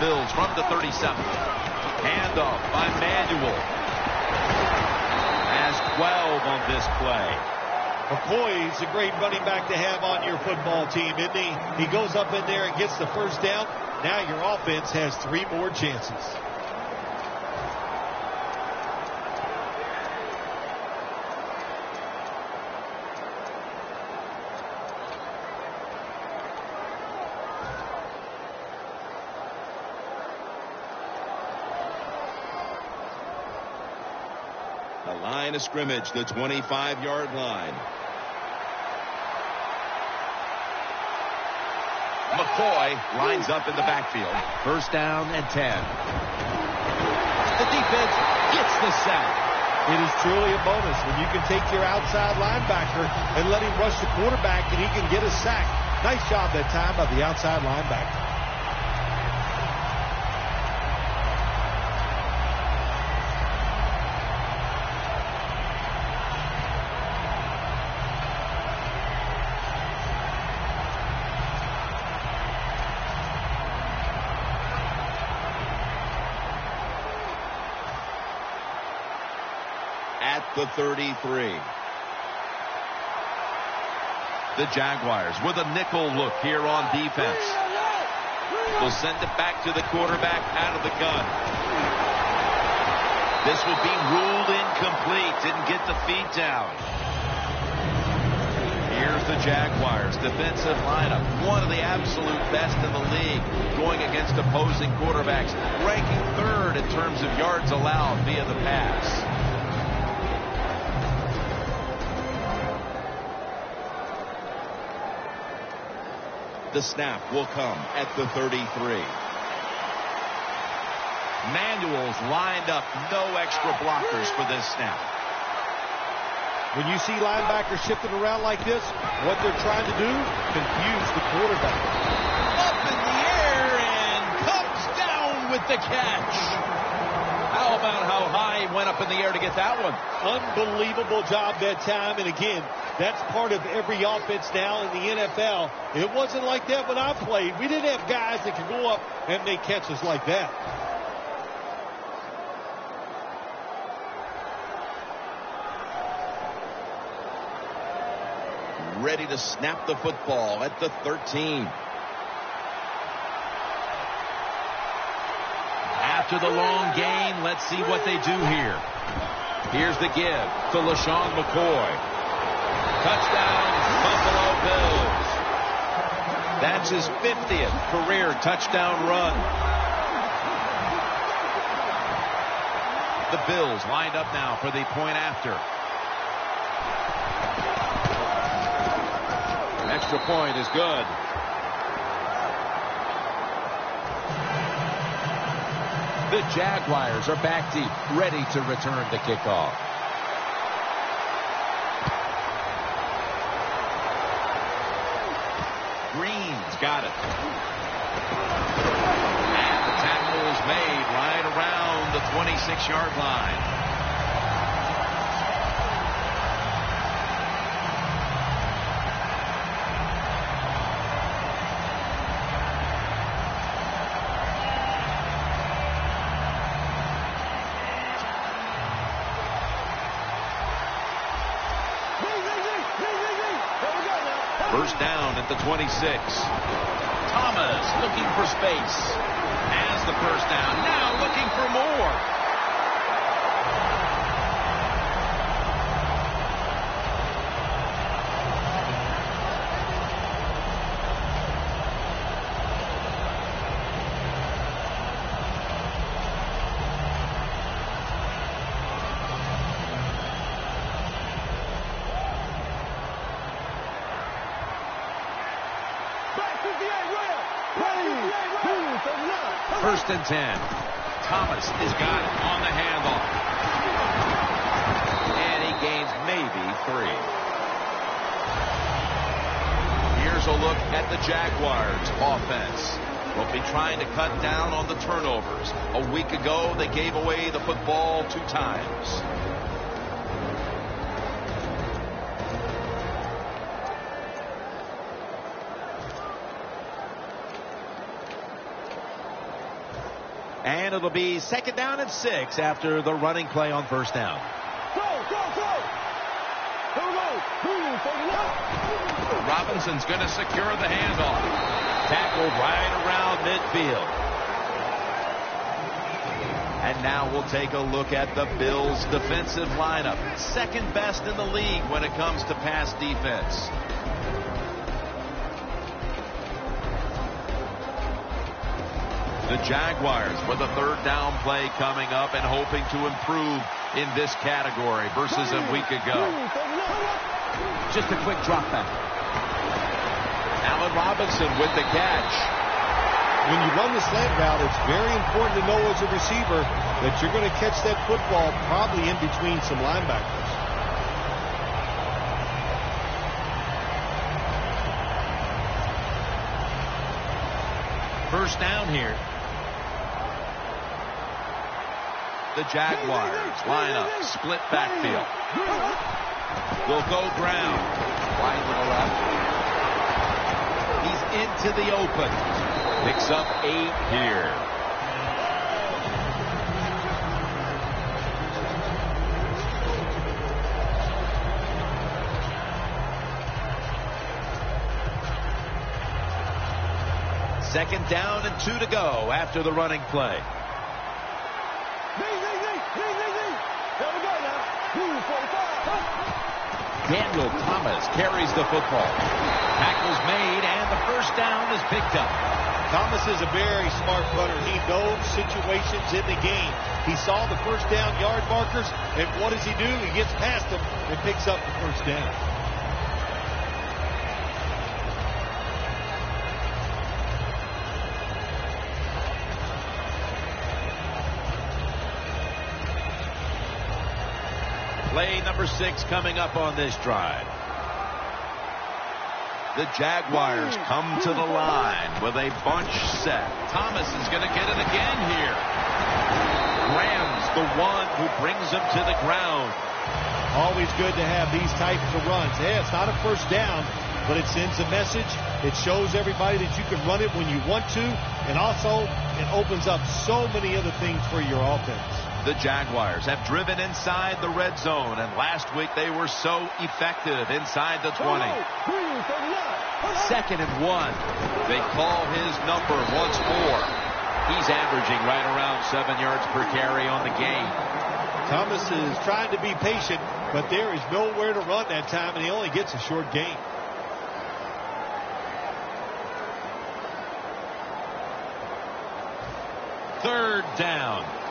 Bills from the 37. Handoff by Manuel. Has 12 on this play. McCoy is a great running back to have on your football team, isn't he? He goes up in there and gets the first down. Now your offense has three more chances. The line of scrimmage, the 25-yard line. McCoy lines up in the backfield. First down and 10. The defense gets the sack. It is truly a bonus when you can take your outside linebacker and let him rush the quarterback and he can get a sack. Nice job that time by the outside linebacker. at the 33. The Jaguars with a nickel look here on defense. Will send it back to the quarterback out of the gun. This will be ruled incomplete. Didn't get the feet down. Here's the Jaguars defensive lineup. One of the absolute best in the league going against opposing quarterbacks. Ranking third in terms of yards allowed via the pass. The snap will come at the 33. Manuel's lined up. No extra blockers for this snap. When you see linebackers shifting around like this, what they're trying to do, confuse the quarterback. Up in the air and comes down with the catch. How about how high he went up in the air to get that one? Unbelievable job that time. And again, that's part of every offense now in the NFL. It wasn't like that when I played. We didn't have guys that could go up and make catches like that. Ready to snap the football at the 13. After the long game. let's see what they do here. Here's the give to LeSean McCoy. Touchdown, Buffalo Bills. That's his 50th career touchdown run. The Bills lined up now for the point after. Extra point is good. The Jaguars are back deep, ready to return the kickoff. Green's got it. And the tackle is made right around the 26-yard line. 26. Thomas looking for space. Has the first down. Now looking for more. And 10. Thomas has got it on the handoff. And he gains maybe three. Here's a look at the Jaguars offense. Will be trying to cut down on the turnovers. A week ago, they gave away the football two times. And it'll be second down and six after the running play on first down. Go, go, go! Here we go! Move, Robinson's going to secure the handoff. Tackled right around midfield. And now we'll take a look at the Bills' defensive lineup. Second best in the league when it comes to pass defense. The Jaguars with a third down play coming up and hoping to improve in this category versus a week ago. Just a quick drop back. Allen Robinson with the catch. When you run the slant route, it's very important to know as a receiver that you're going to catch that football probably in between some linebackers. First down here. The Jaguars line up, split backfield. Will go ground. Wide to the left. He's into the open. Picks up eight here. Second down and two to go after the running play. Daniel Thomas carries the football. Tackles made, and the first down is picked up. Thomas is a very smart punter. He knows situations in the game. He saw the first down yard markers, and what does he do? He gets past them and picks up the first down. Number six coming up on this drive. The Jaguars hmm. come to the line with a bunch set. Thomas is going to get it again here. Graham's the one who brings him to the ground. Always good to have these types of runs. Hey, it's not a first down, but it sends a message. It shows everybody that you can run it when you want to, and also it opens up so many other things for your offense. The Jaguars have driven inside the red zone, and last week they were so effective inside the 20. Second and one. They call his number once more. He's averaging right around seven yards per carry on the game. Thomas is trying to be patient, but there is nowhere to run that time, and he only gets a short gain. Third down.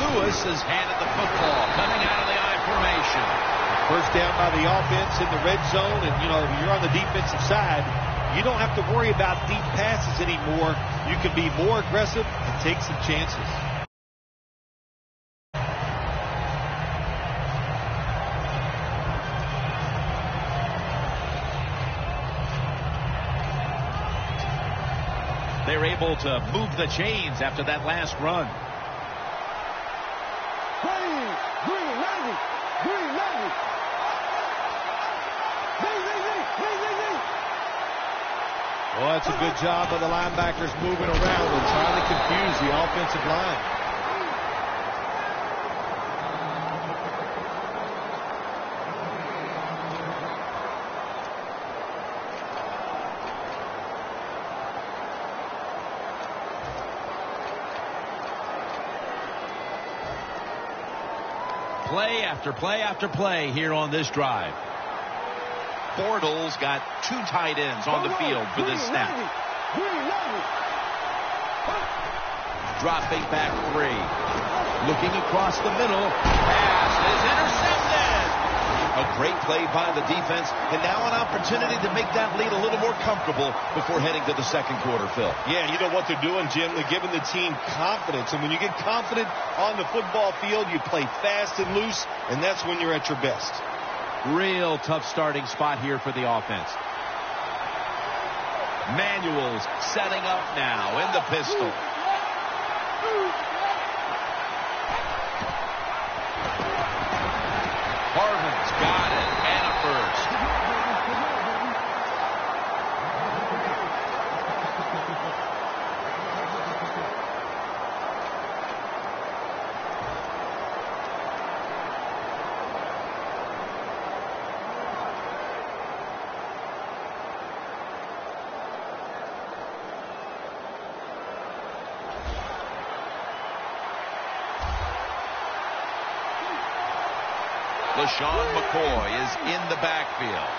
Lewis has handed the football coming out of the I formation. First down by the offense in the red zone, and you know you're on the defensive side. You don't have to worry about deep passes anymore. You can be more aggressive and take some chances. Able to move the chains after that last run. Green, green, 90, green, 90. Zing, zing, zing, zing, zing, zing. Well, that's a good job of the linebackers moving around and trying to confuse the offensive line. Play after play after play here on this drive. Bortles got two tight ends on the field for this snap. Dropping back three. Looking across the middle. Pass is intercepted. A great play by the defense, and now an opportunity to make that lead a little more comfortable before heading to the second quarter, Phil. Yeah, you know what they're doing, Jim? They're giving the team confidence. And when you get confident on the football field, you play fast and loose, and that's when you're at your best. Real tough starting spot here for the offense. Manuels setting up now in the pistol. Harvin's got it and a first. LeSean McCoy is in the backfield.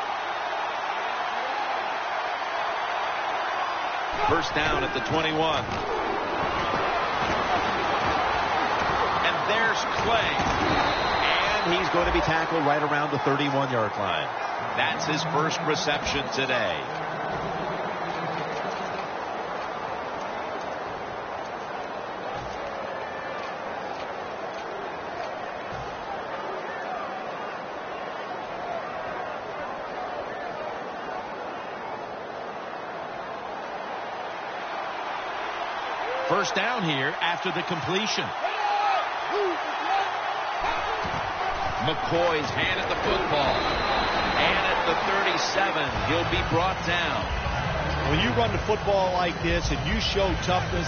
First down at the 21. And there's Clay. And he's going to be tackled right around the 31-yard line. That's his first reception today. First down here after the completion. McCoy's hand at the football. And at the 37, he'll be brought down. When you run the football like this and you show toughness,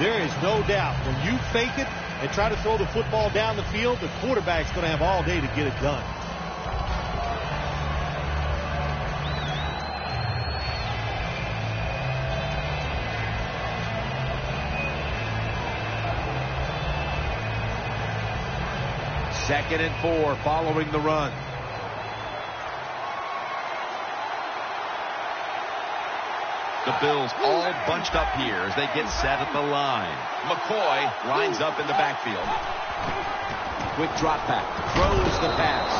there is no doubt when you fake it and try to throw the football down the field, the quarterback's going to have all day to get it done. Second and four following the run. The Bills all bunched up here as they get set at the line. McCoy lines up in the backfield. Quick drop back. Throws the pass.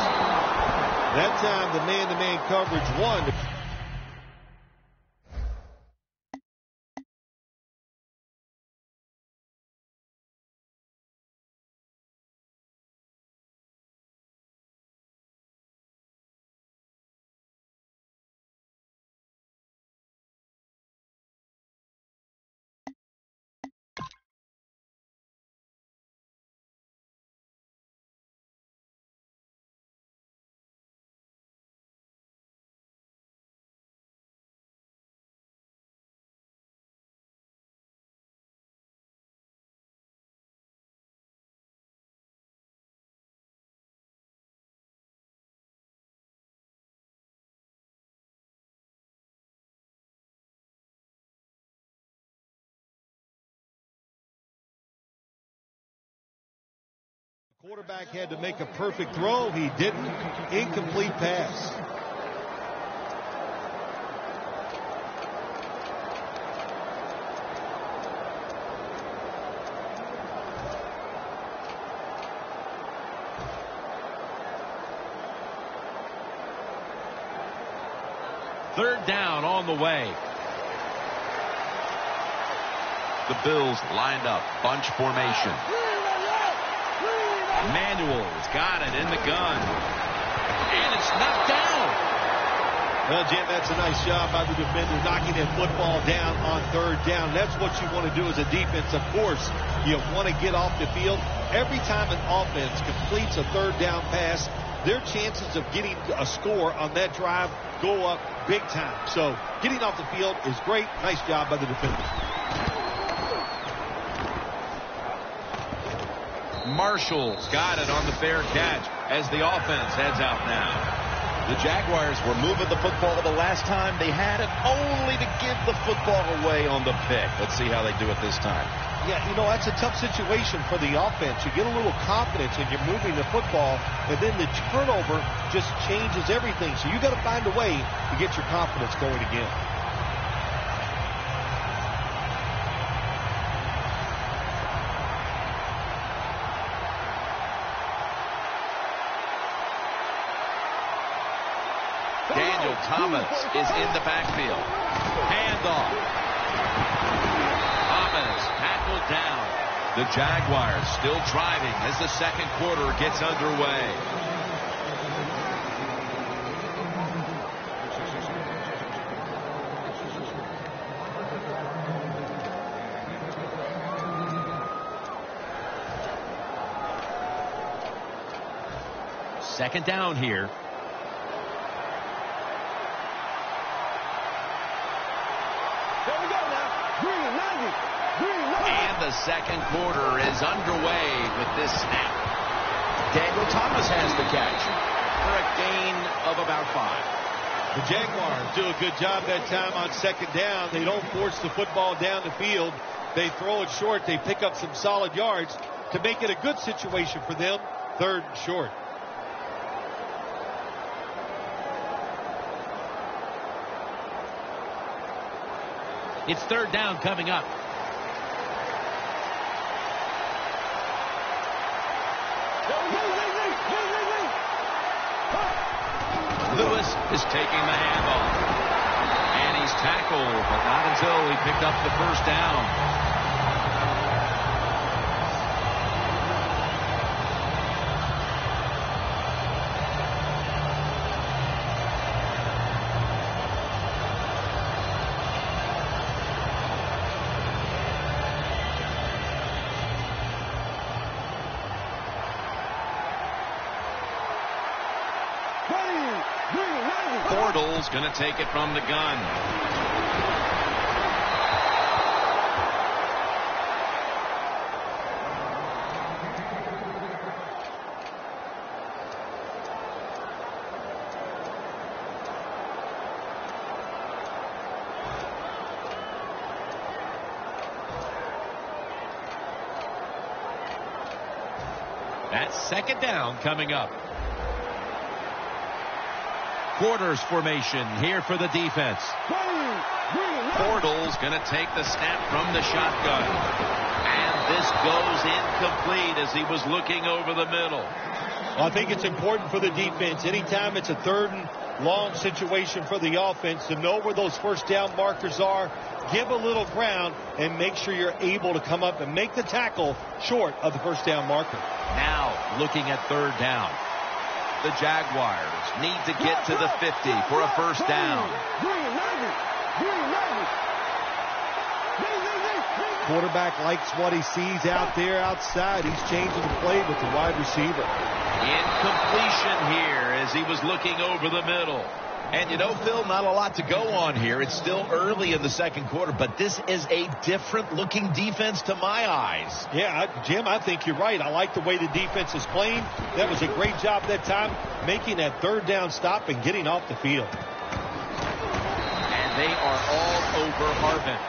That time the man-to-man -man coverage won. Quarterback had to make a perfect throw. He didn't. Incomplete pass. Third down on the way. The Bills lined up, bunch formation. Manuel's got it in the gun. And it's knocked down. Well, Jim, that's a nice job by the defender knocking that football down on third down. That's what you want to do as a defense. Of course, you want to get off the field. Every time an offense completes a third down pass, their chances of getting a score on that drive go up big time. So getting off the field is great. Nice job by the defender. Marshall's got it on the fair catch as the offense heads out now. The Jaguars were moving the football the last time they had it only to give the football away on the pick. Let's see how they do it this time. Yeah, you know, that's a tough situation for the offense. You get a little confidence and you're moving the football, and then the turnover just changes everything. So you got to find a way to get your confidence going again. Daniel Thomas is in the backfield. Handoff. Thomas tackled down. The Jaguars still driving as the second quarter gets underway. Second down here. second quarter is underway with this snap. Daniel Thomas has the catch for a gain of about five. The Jaguars do a good job that time on second down. They don't force the football down the field. They throw it short. They pick up some solid yards to make it a good situation for them. Third and short. It's third down coming up. The handoff. And he's tackled, but not until he picked up the first down. Bortles going to take it from the gun. That's second down coming up quarters formation here for the defense. Bortles going to take the snap from the shotgun. And this goes incomplete as he was looking over the middle. Well, I think it's important for the defense. Anytime it's a third and long situation for the offense to know where those first down markers are, give a little ground, and make sure you're able to come up and make the tackle short of the first down marker. Now looking at third down the Jaguars need to get to the 50 for a first down. Quarterback likes what he sees out there outside. He's changing the play with the wide receiver. Incompletion here as he was looking over the middle. And you know, Phil, not a lot to go on here. It's still early in the second quarter, but this is a different looking defense to my eyes. Yeah, Jim, I think you're right. I like the way the defense is playing. That was a great job that time, making that third down stop and getting off the field. And they are all over Harvin.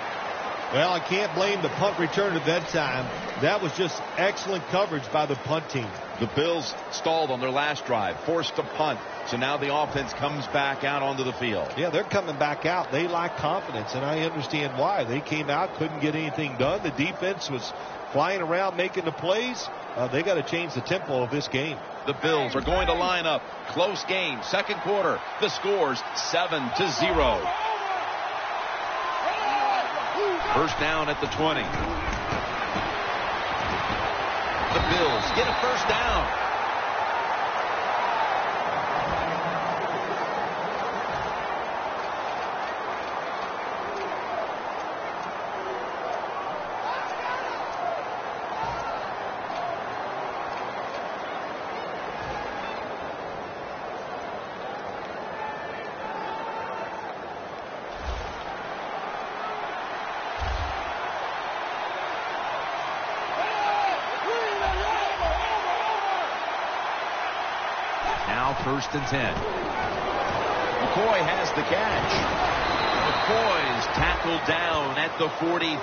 Well, I can't blame the punt return at that time. That was just excellent coverage by the punt team. The Bills stalled on their last drive, forced to punt. So now the offense comes back out onto the field. Yeah, they're coming back out. They lack confidence, and I understand why. They came out, couldn't get anything done. The defense was flying around making the plays. Uh, they got to change the tempo of this game. The Bills are going to line up. Close game, second quarter. The scores 7 to 0. First down at the 20. The Bills get a first down. First and 10. McCoy has the catch. McCoy's tackled down at the 43.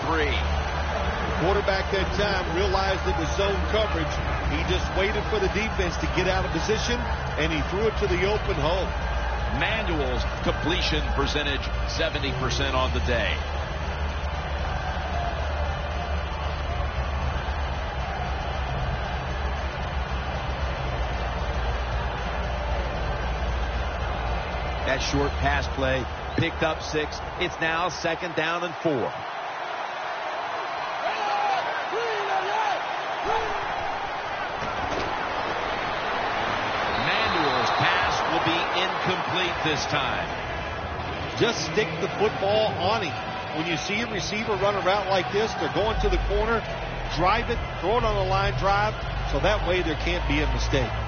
Quarterback that time realized it was zone coverage. He just waited for the defense to get out of position, and he threw it to the open hole. Manuel's completion percentage 70% on the day. Short pass play picked up six. It's now second down and four. Manuel's pass will be incomplete this time. Just stick the football on him. When you see a receiver run a route like this, they're going to the corner, drive it, throw it on a line drive, so that way there can't be a mistake.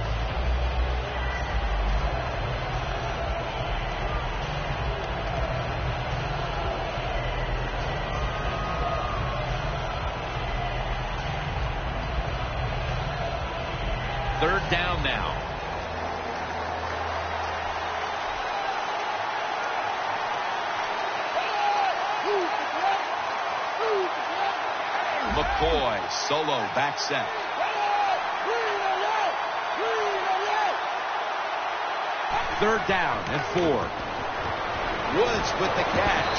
Back set. Third down and four. Woods with the catch.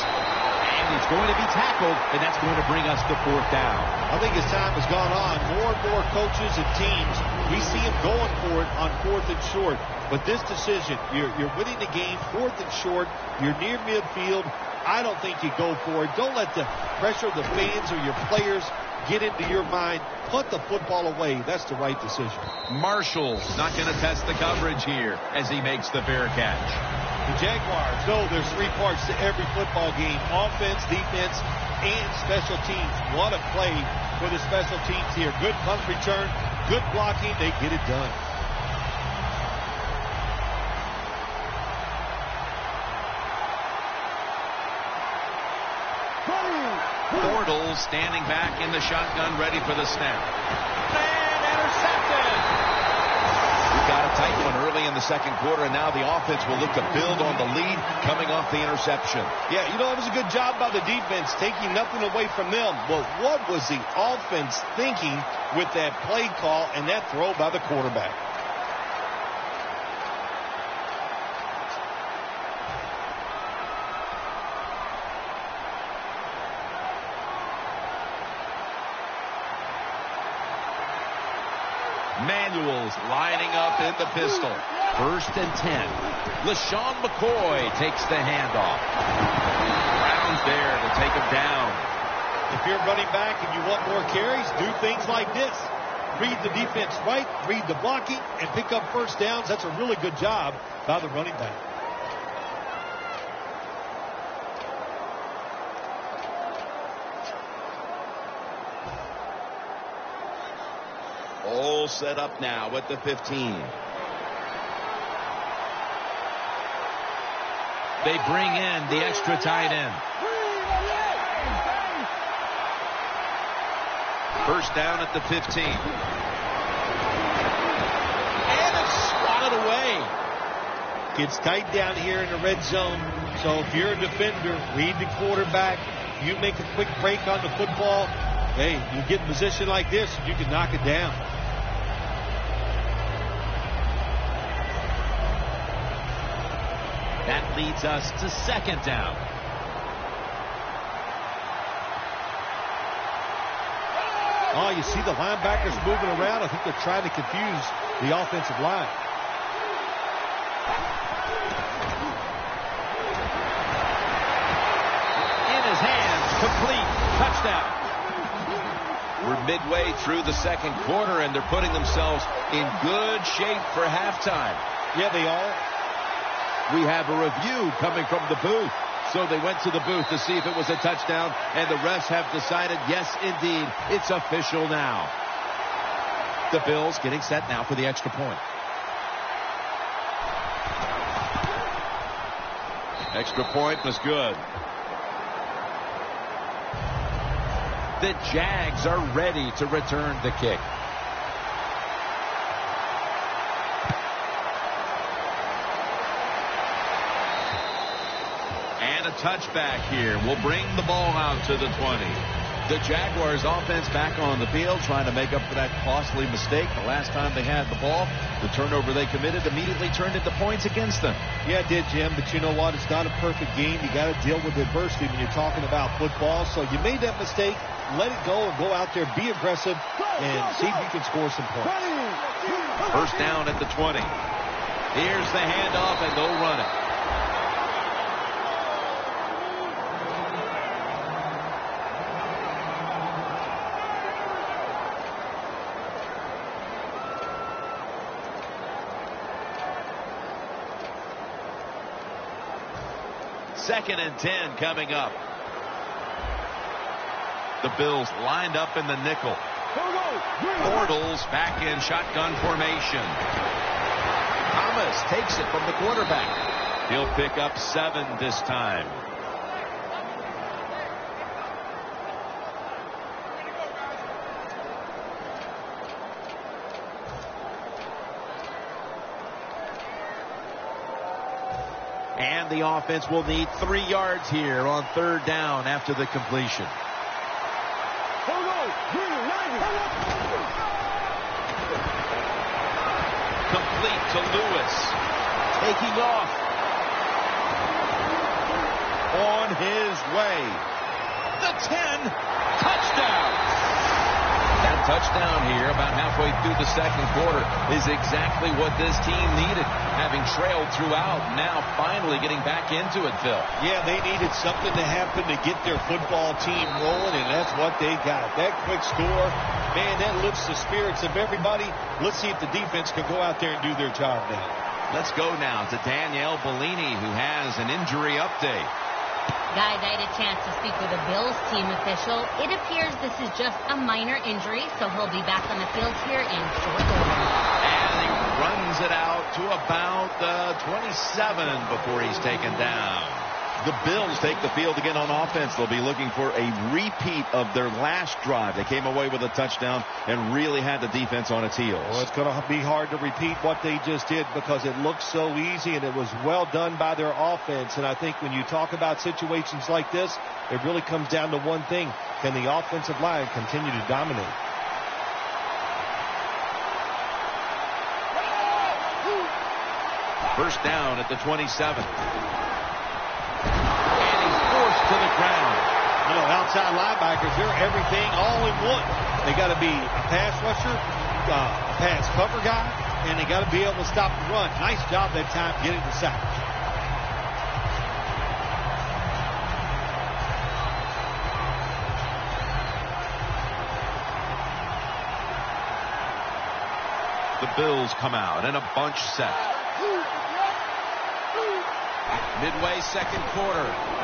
And it's going to be tackled, and that's going to bring us to fourth down. I think as time has gone on, more and more coaches and teams, we see them going for it on fourth and short. But this decision, you're, you're winning the game, fourth and short, you're near midfield. I don't think you go for it. Don't let the pressure of the fans or your players get into your mind. Put the football away. That's the right decision. Marshall's not going to test the coverage here as he makes the fair catch. The Jaguars know there's three parts to every football game. Offense, defense, and special teams. What a play for the special teams here. Good punt return, good blocking. They get it done. Bortles standing back in the shotgun, ready for the snap. And intercepted! We got a tight one early in the second quarter, and now the offense will look to build on the lead coming off the interception. Yeah, you know, it was a good job by the defense taking nothing away from them. But what was the offense thinking with that play call and that throw by the quarterback? Manuels lining up in the pistol. First and 10. LeSean McCoy takes the handoff. Brown's there to take him down. If you're running back and you want more carries, do things like this. Read the defense right, read the blocking, and pick up first downs. That's a really good job by the running back. Set up now at the 15. They bring in the extra tight end. First down at the 15. And it's swatted away. Gets tight down here in the red zone. So if you're a defender, read the quarterback. You make a quick break on the football. Hey, you get in position like this, you can knock it down. That leads us to second down. Oh, you see the linebackers moving around. I think they're trying to confuse the offensive line. In his hands, complete, touchdown. We're midway through the second quarter, and they're putting themselves in good shape for halftime. Yeah, they are. We have a review coming from the booth. So they went to the booth to see if it was a touchdown, and the refs have decided, yes, indeed, it's official now. The Bills getting set now for the extra point. Extra point was good. The Jags are ready to return the kick. And a touchback here will bring the ball out to the 20. The Jaguars offense back on the field trying to make up for that costly mistake. The last time they had the ball, the turnover they committed immediately turned into points against them. Yeah, it did, Jim. But you know what? It's not a perfect game. You got to deal with adversity when you're talking about football. So you made that mistake. Let it go and go out there, be aggressive, and see if you can score some points. First down at the 20. Here's the handoff, and they'll run it. Second and 10 coming up. The Bills lined up in the nickel. Bortles back in shotgun formation. Thomas takes it from the quarterback. He'll pick up seven this time. And the offense will need three yards here on third down after the completion. Complete to Lewis. Taking off. On his way. the 10. Touchdown touchdown here about halfway through the second quarter is exactly what this team needed, having trailed throughout, now finally getting back into it, Phil. Yeah, they needed something to happen to get their football team rolling, and that's what they got. That quick score, man, that lifts the spirits of everybody. Let's see if the defense can go out there and do their job now. Let's go now to Danielle Bellini, who has an injury update. Guys, I had a chance to speak with a Bills team official. It appears this is just a minor injury, so he'll be back on the field here in short order. And he runs it out to about the 27 before he's taken down the Bills take the field again on offense. They'll be looking for a repeat of their last drive. They came away with a touchdown and really had the defense on its heels. Well, it's going to be hard to repeat what they just did because it looks so easy and it was well done by their offense. And I think when you talk about situations like this, it really comes down to one thing. Can the offensive line continue to dominate? First down at the 27 to the ground. You know, outside linebackers, they're everything all in one. They got to be a pass rusher, uh, a pass cover guy, and they got to be able to stop the run. Nice job that time getting the sack. The Bills come out in a bunch set. Midway second quarter.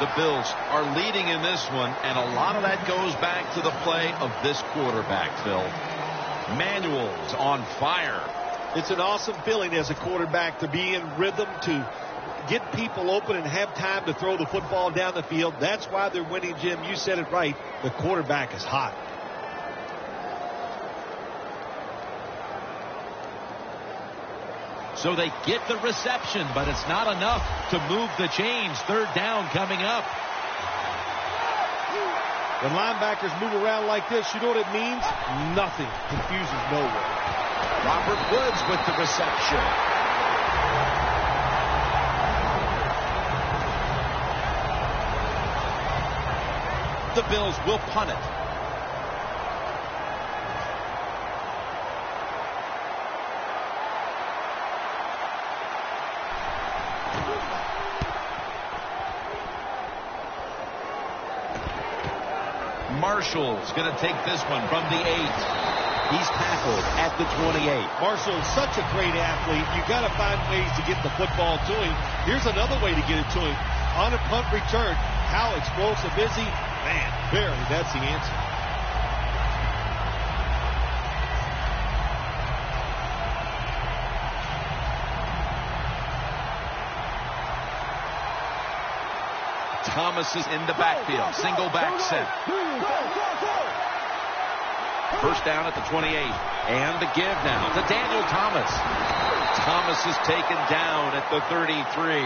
The Bills are leading in this one, and a lot of that goes back to the play of this quarterback, Phil. Manuel's on fire. It's an awesome feeling as a quarterback to be in rhythm, to get people open and have time to throw the football down the field. That's why they're winning, Jim. You said it right. The quarterback is hot. So they get the reception, but it's not enough to move the chains. Third down coming up. When linebackers move around like this, you know what it means? Nothing. Confusion nowhere. Robert Woods with the reception. The Bills will punt it. Marshall's going to take this one from the eight. He's tackled at the 28. Marshall's such a great athlete. You got to find ways to get the football to him. Here's another way to get it to him. On a punt return, how explosive is he? Man, barely. That's the answer. Thomas is in the backfield. Single back set. First down at the 28. And the give now to Daniel Thomas. Thomas is taken down at the 33.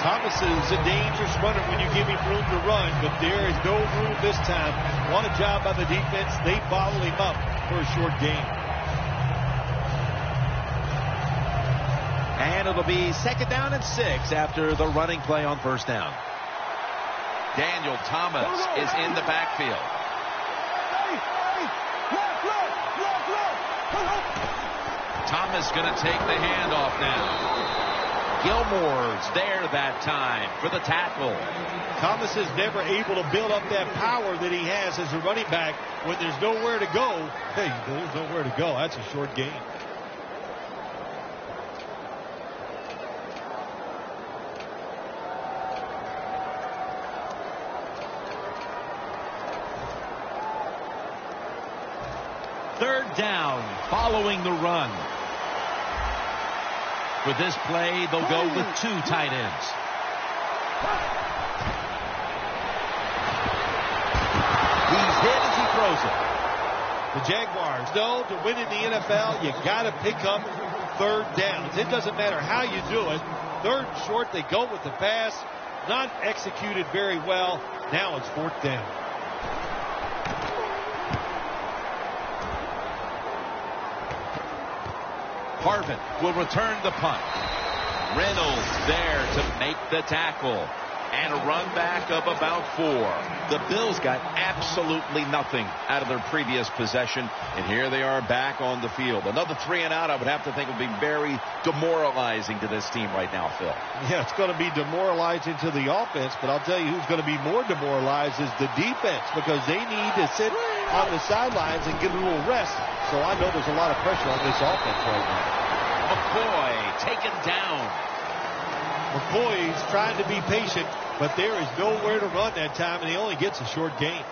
Thomas is a dangerous runner when you give him room to run, but there is no room this time. What a job by the defense. They bottle him up for a short game. And it'll be second down and six after the running play on first down. Daniel Thomas is in the backfield. Thomas going to take the handoff now. Gilmore's there that time for the tackle. Thomas is never able to build up that power that he has as a running back when there's nowhere to go. Hey, there's nowhere to go. That's a short game. The run. For this play, they'll go with two tight ends. He's hit as he throws it. The Jaguars know to win in the NFL, you got to pick up third downs. It doesn't matter how you do it. Third and short, they go with the pass. Not executed very well. Now it's fourth down. Harvin will return the punt. Reynolds there to make the tackle. And a run back of about four. The Bills got absolutely nothing out of their previous possession. And here they are back on the field. Another three and out, I would have to think, would be very demoralizing to this team right now, Phil. Yeah, it's going to be demoralizing to the offense, but I'll tell you who's going to be more demoralized is the defense because they need to sit on the sidelines and get a little rest. So I know there's a lot of pressure on this offense right now. McCoy taken down. McCoy's trying to be patient, but there is nowhere to run that time, and he only gets a short gain.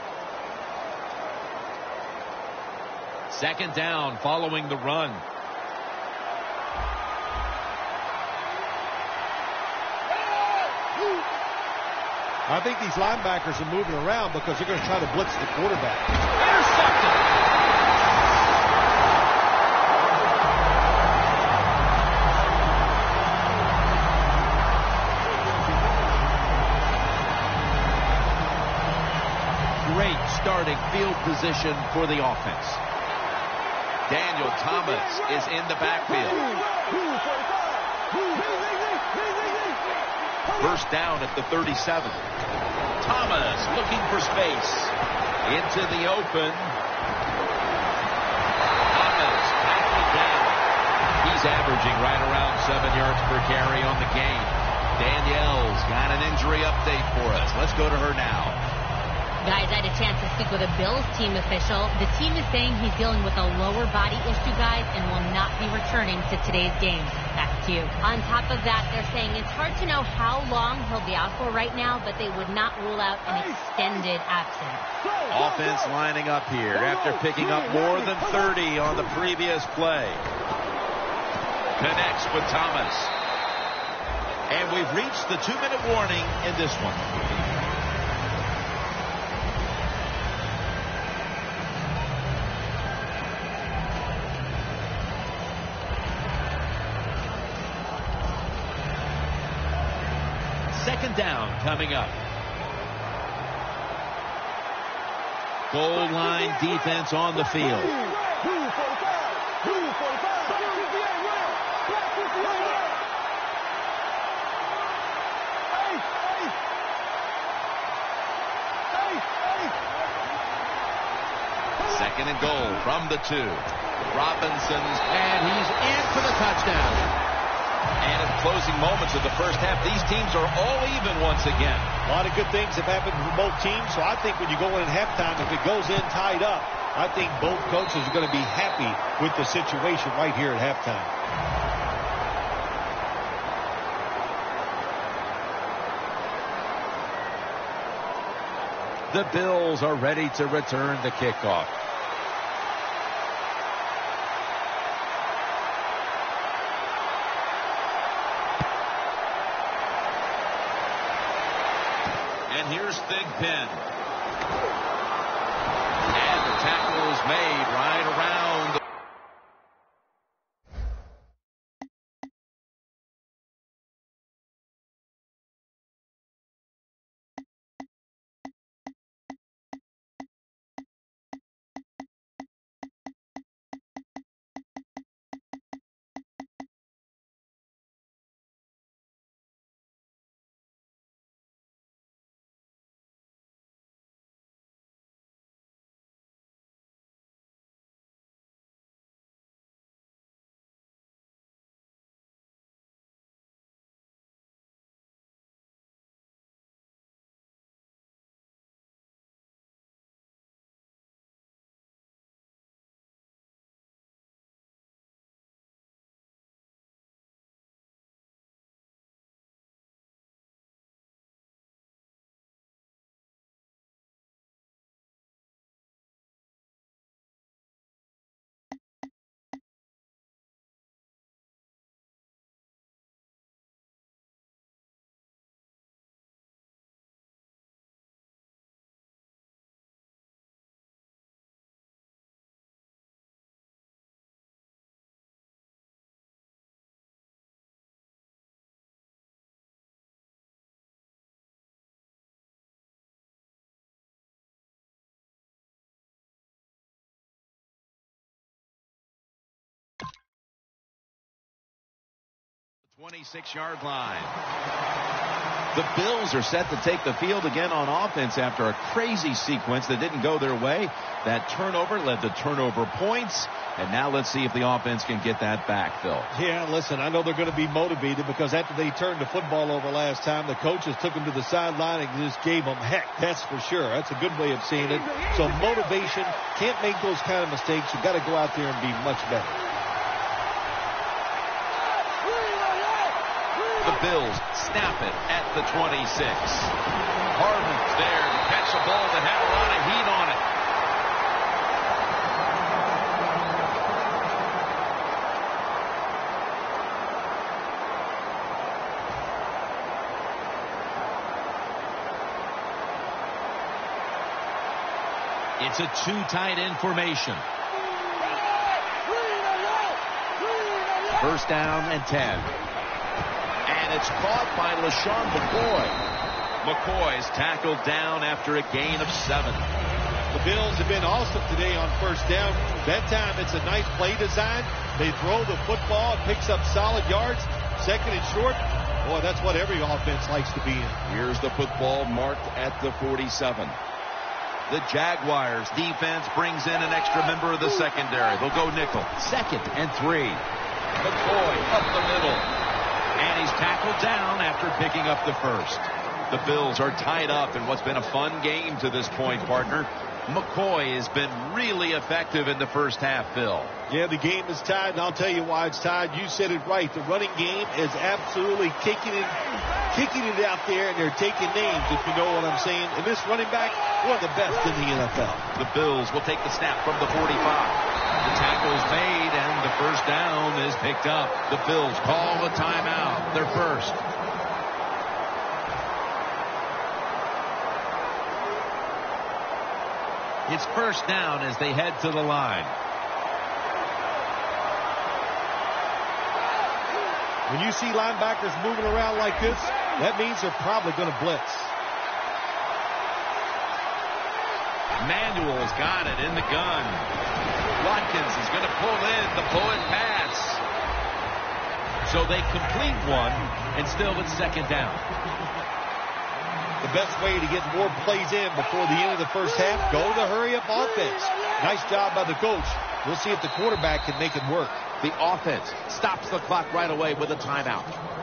Second down following the run. I think these linebackers are moving around because they're going to try to blitz the quarterback. Intercepted. Great starting field position for the offense. Daniel Thomas is in the backfield. First down at the 37. Thomas looking for space. Into the open. Thomas tackled down. He's averaging right around seven yards per carry on the game. Danielle's got an injury update for us. Let's go to her now. Guys, I had a chance to speak with a Bills team official. The team is saying he's dealing with a lower body issue, guys, and will not be returning to today's game. Back you. On top of that, they're saying it's hard to know how long he'll be out for right now, but they would not rule out an extended absence. Offense lining up here after picking up more than 30 on the previous play. Connects with Thomas. And we've reached the two-minute warning in this one. Second down coming up. Goal line defense on the field. Second and goal from the two. Robinson's, and he's in for the touchdown. And in closing moments of the first half, these teams are all even once again. A lot of good things have happened for both teams, so I think when you go in at halftime, if it goes in tied up, I think both coaches are going to be happy with the situation right here at halftime. The Bills are ready to return the kickoff. And here's 26-yard line. The Bills are set to take the field again on offense after a crazy sequence that didn't go their way. That turnover led to turnover points. And now let's see if the offense can get that back, Phil. Yeah, listen, I know they're going to be motivated because after they turned the football over last time, the coaches took them to the sideline and just gave them heck. That's for sure. That's a good way of seeing it. So motivation, can't make those kind of mistakes. You've got to go out there and be much better. The Bills snap it at the 26. Harvin's there to catch the ball that had a lot of heat on it. It's a two tight end formation. First down and 10. And it's caught by LeSean McCoy. McCoy is tackled down after a gain of seven. The Bills have been awesome today on first down. That time it's a nice play design. They throw the football. It picks up solid yards. Second and short. Boy, that's what every offense likes to be in. Here's the football marked at the 47. The Jaguars defense brings in an extra member of the secondary. They'll go nickel. Second and three. McCoy up the middle. And he's tackled down after picking up the first. The Bills are tied up in what's been a fun game to this point, partner. McCoy has been really effective in the first half, Phil. Yeah, the game is tied, and I'll tell you why it's tied. You said it right. The running game is absolutely kicking it, kicking it out there, and they're taking names, if you know what I'm saying. And this running back, one of the best in the NFL. The Bills will take the snap from the 45. The tackle is made, and the first down is picked up. The Bills call the timeout. Their first. It's first down as they head to the line. When you see linebackers moving around like this, that means they're probably going to blitz. Manuel's got it in the gun. Watkins is going to pull in the bullet pass. So they complete one, and still it's second down. The best way to get more plays in before the end of the first half, go the hurry-up offense. Nice job by the coach. We'll see if the quarterback can make it work. The offense stops the clock right away with a timeout.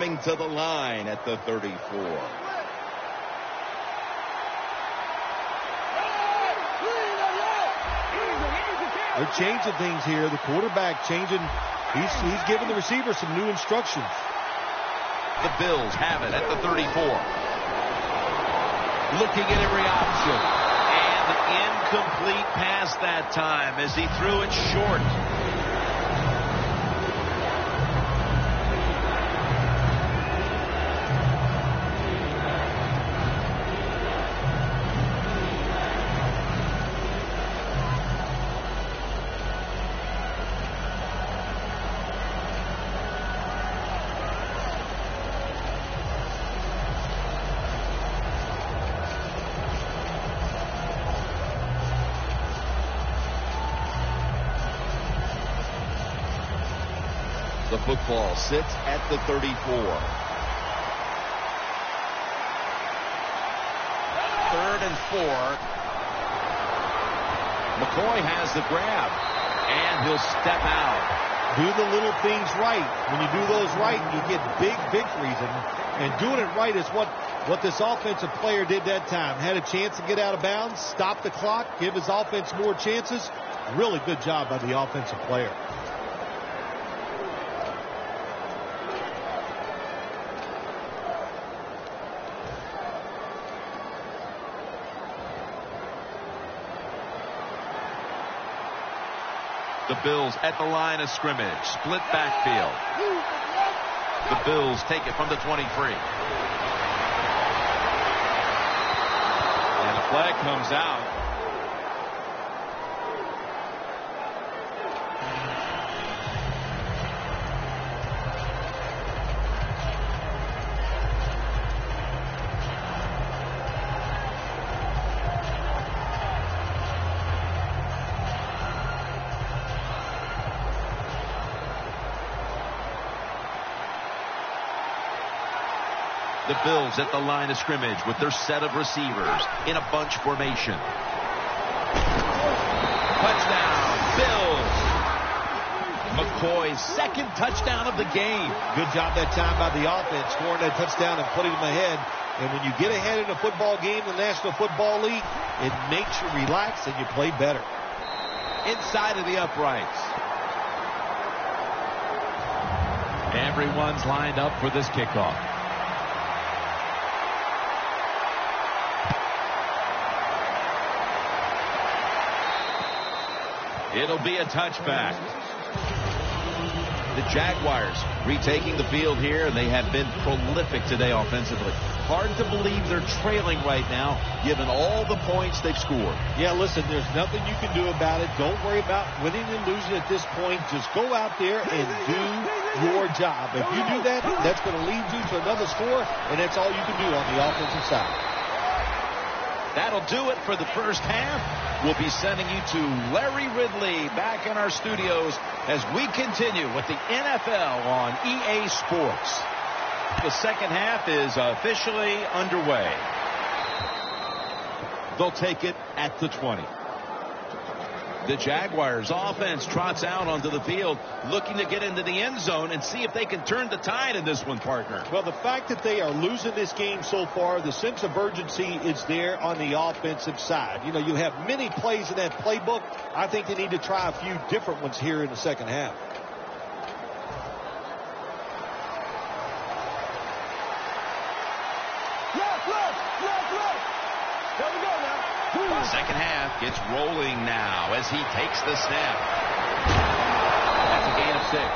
Coming to the line at the 34. They're changing things here. The quarterback changing. He's, he's giving the receiver some new instructions. The Bills have it at the 34. Looking at every option. And incomplete pass that time as he threw it short. Football sits at the 34. Third and four. McCoy has the grab, and he'll step out. Do the little things right. When you do those right, you get big victories. And, and doing it right is what, what this offensive player did that time. Had a chance to get out of bounds, stop the clock, give his offense more chances. Really good job by the offensive player. The Bills at the line of scrimmage. Split backfield. The Bills take it from the 23. And a flag comes out. Bills at the line of scrimmage with their set of receivers in a bunch formation. Touchdown, Bills. McCoy's second touchdown of the game. Good job that time by the offense, scoring that touchdown and putting them ahead. And when you get ahead in a football game, the National Football League, it makes you relax and you play better. Inside of the uprights. Everyone's lined up for this kickoff. It'll be a touchback. The Jaguars retaking the field here, and they have been prolific today offensively. Hard to believe they're trailing right now, given all the points they've scored. Yeah, listen, there's nothing you can do about it. Don't worry about winning and losing at this point. Just go out there and do your job. If you do that, that's going to lead you to another score, and that's all you can do on the offensive side. That'll do it for the first half. We'll be sending you to Larry Ridley back in our studios as we continue with the NFL on EA Sports. The second half is officially underway. They'll take it at the 20. The Jaguars offense trots out onto the field looking to get into the end zone and see if they can turn the tide in this one, partner. Well, the fact that they are losing this game so far, the sense of urgency is there on the offensive side. You know, you have many plays in that playbook. I think they need to try a few different ones here in the second half. Left, left, left, left. There we go now. Second half gets rolling now as he takes the snap. That's a gain of six.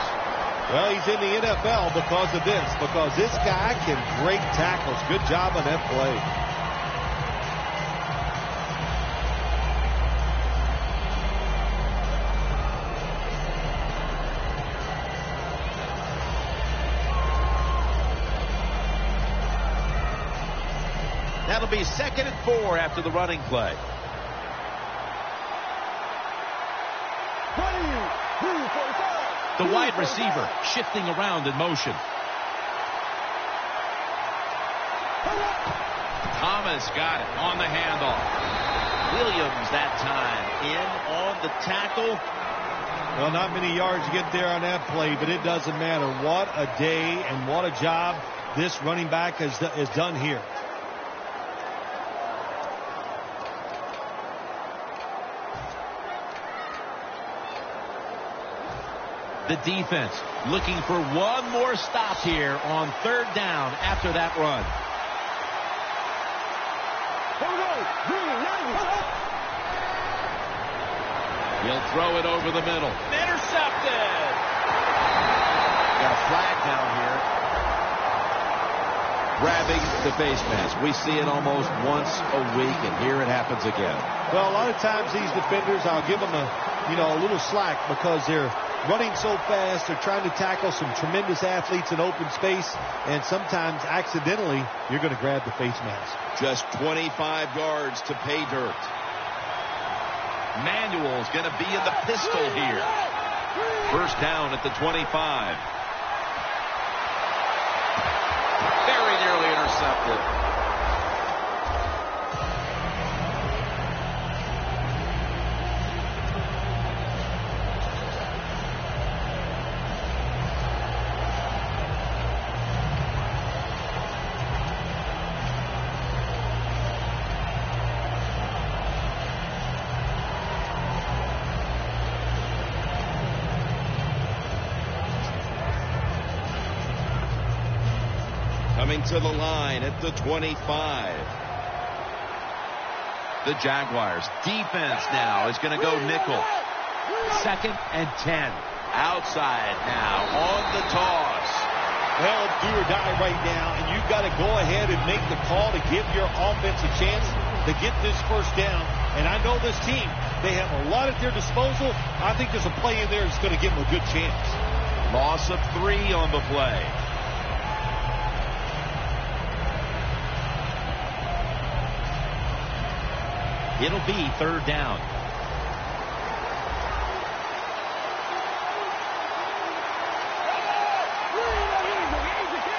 Well, he's in the NFL because of this, because this guy can break tackles. Good job on that play. That'll be second and four after the running play. Ready, three, 45. The wide receiver shifting around in motion. Thomas got it on the handoff. Williams that time in on the tackle. Well, not many yards to get there on that play, but it doesn't matter. What a day and what a job this running back has, has done here. The defense looking for one more stop here on third down after that run. Here we go. Green, 90. He'll throw it over the middle. Intercepted. Got a flag down here. Grabbing the face mask. We see it almost once a week, and here it happens again. Well, a lot of times these defenders, I'll give them a, you know, a little slack because they're running so fast. They're trying to tackle some tremendous athletes in open space, and sometimes accidentally you're going to grab the face mask. Just 25 yards to pay dirt. Manuel's going to be in the pistol here. First down at the 25. Very nearly intercepted. Coming to the line at the 25. The Jaguars defense now is going to go nickel. Second and 10. Outside now on the toss. Well, do or die right now, and you've got to go ahead and make the call to give your offense a chance to get this first down. And I know this team, they have a lot at their disposal. I think there's a play in there that's going to give them a good chance. Loss of three on the play. It'll be third down.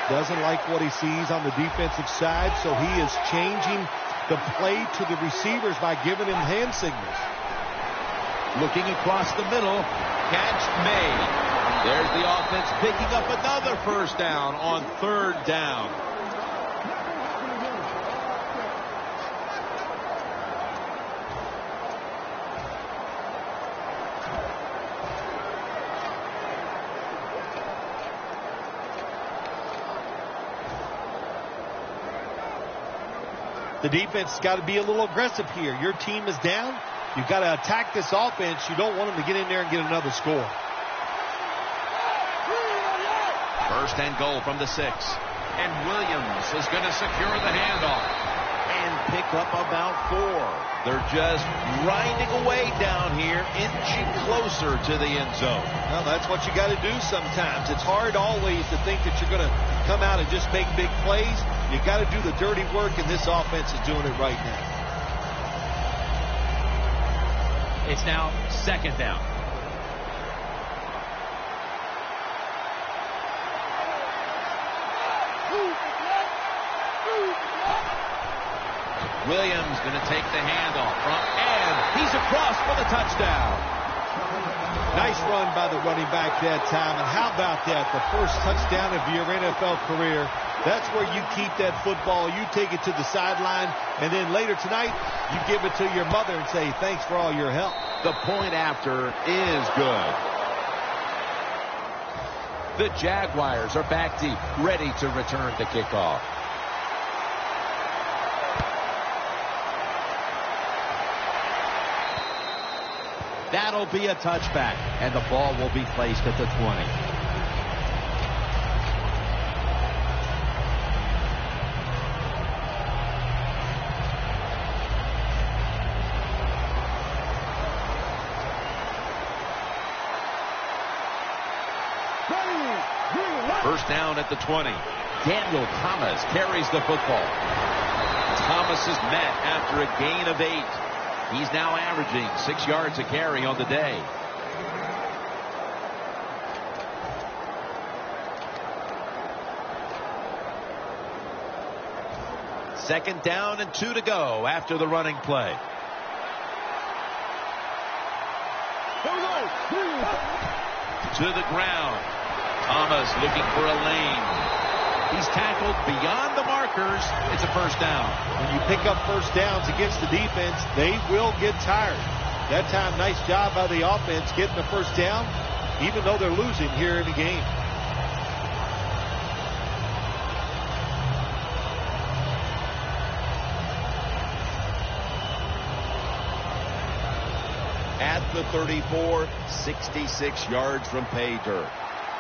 doesn't like what he sees on the defensive side, so he is changing the play to the receivers by giving him hand signals. Looking across the middle, catch made. There's the offense picking up another first down on third down. The defense got to be a little aggressive here. Your team is down. You've got to attack this offense. You don't want them to get in there and get another score. First and goal from the six. And Williams is going to secure the handoff and pick up about four. They're just grinding away down here, inching closer to the end zone. Well, that's what you got to do sometimes. It's hard always to think that you're going to come out and just make big plays. You got to do the dirty work, and this offense is doing it right now. It's now second down. Williams going to take the handoff from, and he's across for the touchdown. Nice run by the running back that time. And how about that? The first touchdown of your NFL career. That's where you keep that football. You take it to the sideline. And then later tonight, you give it to your mother and say, thanks for all your help. The point after is good. The Jaguars are back deep, ready to return the kickoff. That'll be a touchback, and the ball will be placed at the 20. First down at the 20. Daniel Thomas carries the football. Thomas is met after a gain of eight. He's now averaging six yards a carry on the day. Second down and two to go after the running play. To the ground. Thomas looking for a lane. He's tackled beyond the markers. It's a first down. When you pick up first downs against the defense, they will get tired. That time, nice job by the offense getting the first down, even though they're losing here in the game. At the 34, 66 yards from pay dirt.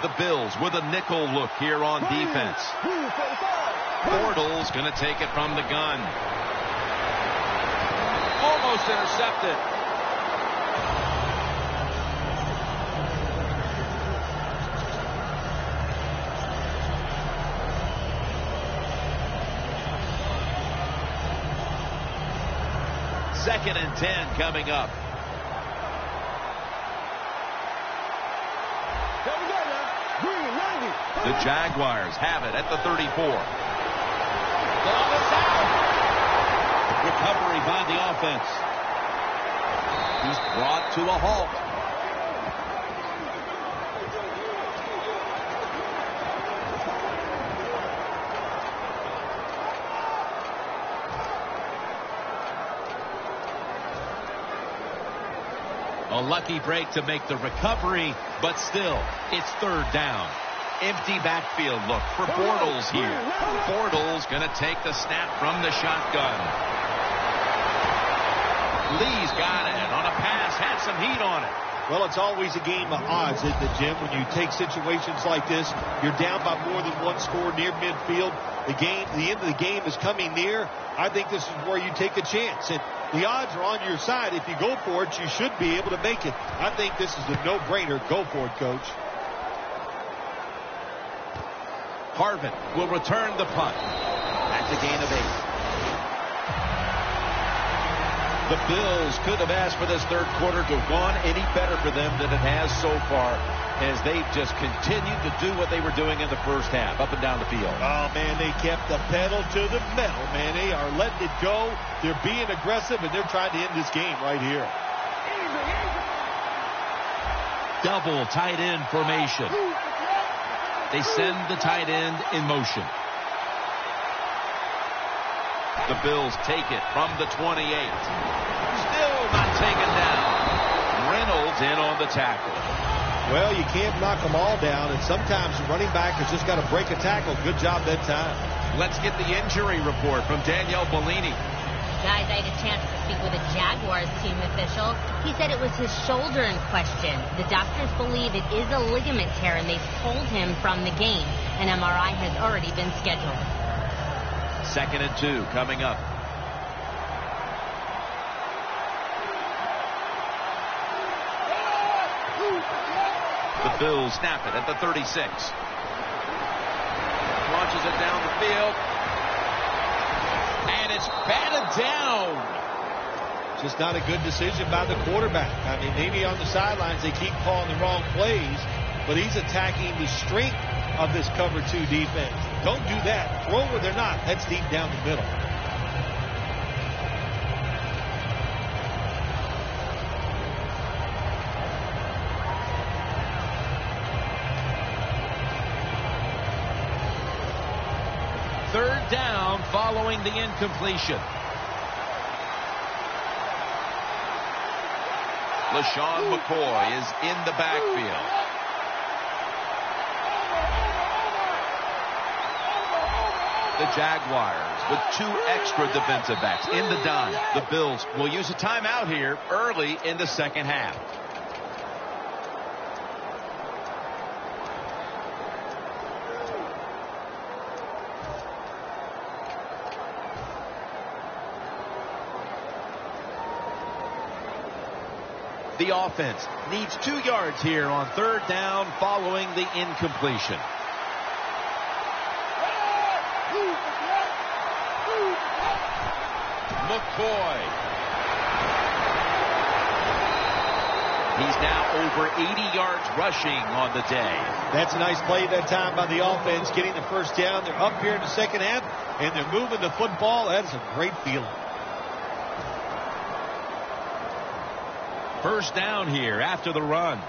The Bills with a nickel look here on defense. Bortles going to take it from the gun. Almost intercepted. Second and 10 coming up. The Jaguars have it at the 34. Ball is out. Recovery by the offense. He's brought to a halt. A lucky break to make the recovery, but still, it's third down. Empty backfield look for Bortles here. Bortles going to take the snap from the shotgun. Lee's got it on a pass, had some heat on it. Well, it's always a game of odds, isn't it, Jim? When you take situations like this, you're down by more than one score near midfield. The game, the end of the game is coming near. I think this is where you take a chance. And the odds are on your side. If you go for it, you should be able to make it. I think this is a no-brainer. Go for it, coach. Harvin will return the punt. At the gain of eight. The Bills could have asked for this third quarter to have gone any better for them than it has so far. as they've just continued to do what they were doing in the first half, up and down the field. Oh, man, they kept the pedal to the metal, man. They are letting it go. They're being aggressive, and they're trying to end this game right here. Double tight end formation. They send the tight end in motion. The Bills take it from the 28. Still not taken down. Reynolds in on the tackle. Well, you can't knock them all down, and sometimes the running back has just got to break a tackle. Good job that time. Let's get the injury report from Danielle Bellini. Guys, I had a chance to speak with a Jaguars team official. He said it was his shoulder in question. The doctors believe it is a ligament tear, and they've pulled him from the game. An MRI has already been scheduled. Second and two coming up. The Bills snap it at the 36. Launches it down the field. And it's batted down. Just not a good decision by the quarterback. I mean, maybe on the sidelines they keep calling the wrong plays, but he's attacking the strength of this cover two defense. Don't do that. Throw where they're not. That's deep down the middle. Third down following the incompletion. LeSean McCoy is in the backfield. The Jaguars with two extra defensive backs in the dime. The Bills will use a timeout here early in the second half. The offense needs two yards here on third down following the incompletion. McCoy. He's now over 80 yards rushing on the day. That's a nice play that time by the offense, getting the first down. They're up here in the second half, and they're moving the football. That is a great feeling. First down here after the run.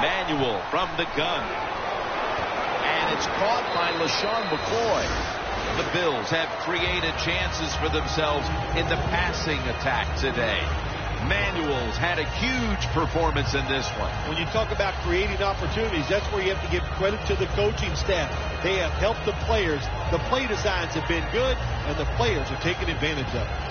Manuel from the gun. And it's caught by LeSean McCoy. The Bills have created chances for themselves in the passing attack today. Manuel's had a huge performance in this one. When you talk about creating opportunities, that's where you have to give credit to the coaching staff. They have helped the players. The play designs have been good, and the players are taking advantage of it.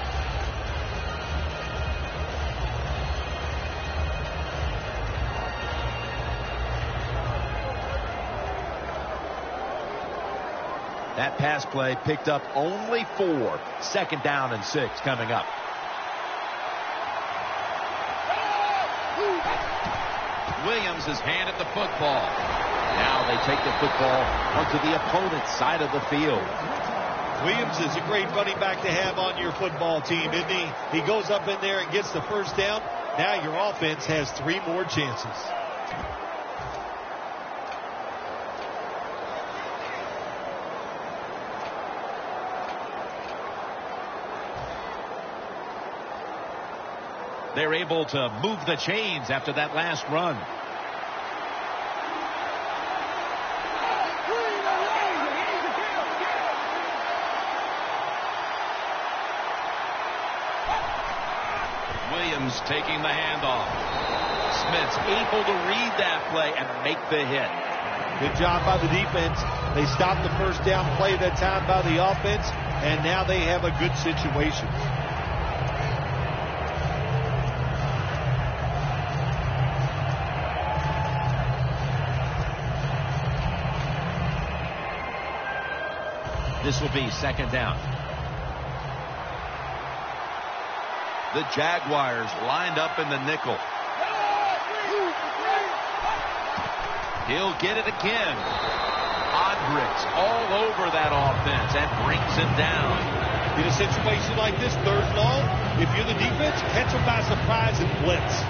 That pass play picked up only four. Second down and six coming up. Williams hand at the football. Now they take the football onto the opponent's side of the field. Williams is a great running back to have on your football team, isn't he? He goes up in there and gets the first down. Now your offense has three more chances. They're able to move the chains after that last run. Williams taking the handoff. Smith's able to read that play and make the hit. Good job by the defense. They stopped the first down play that time by the offense, and now they have a good situation. This will be second down. The Jaguars lined up in the nickel. He'll get it again. Odrick's all over that offense and brings him down. In a situation like this, third long, if you're the defense, catch them by surprise and blitz.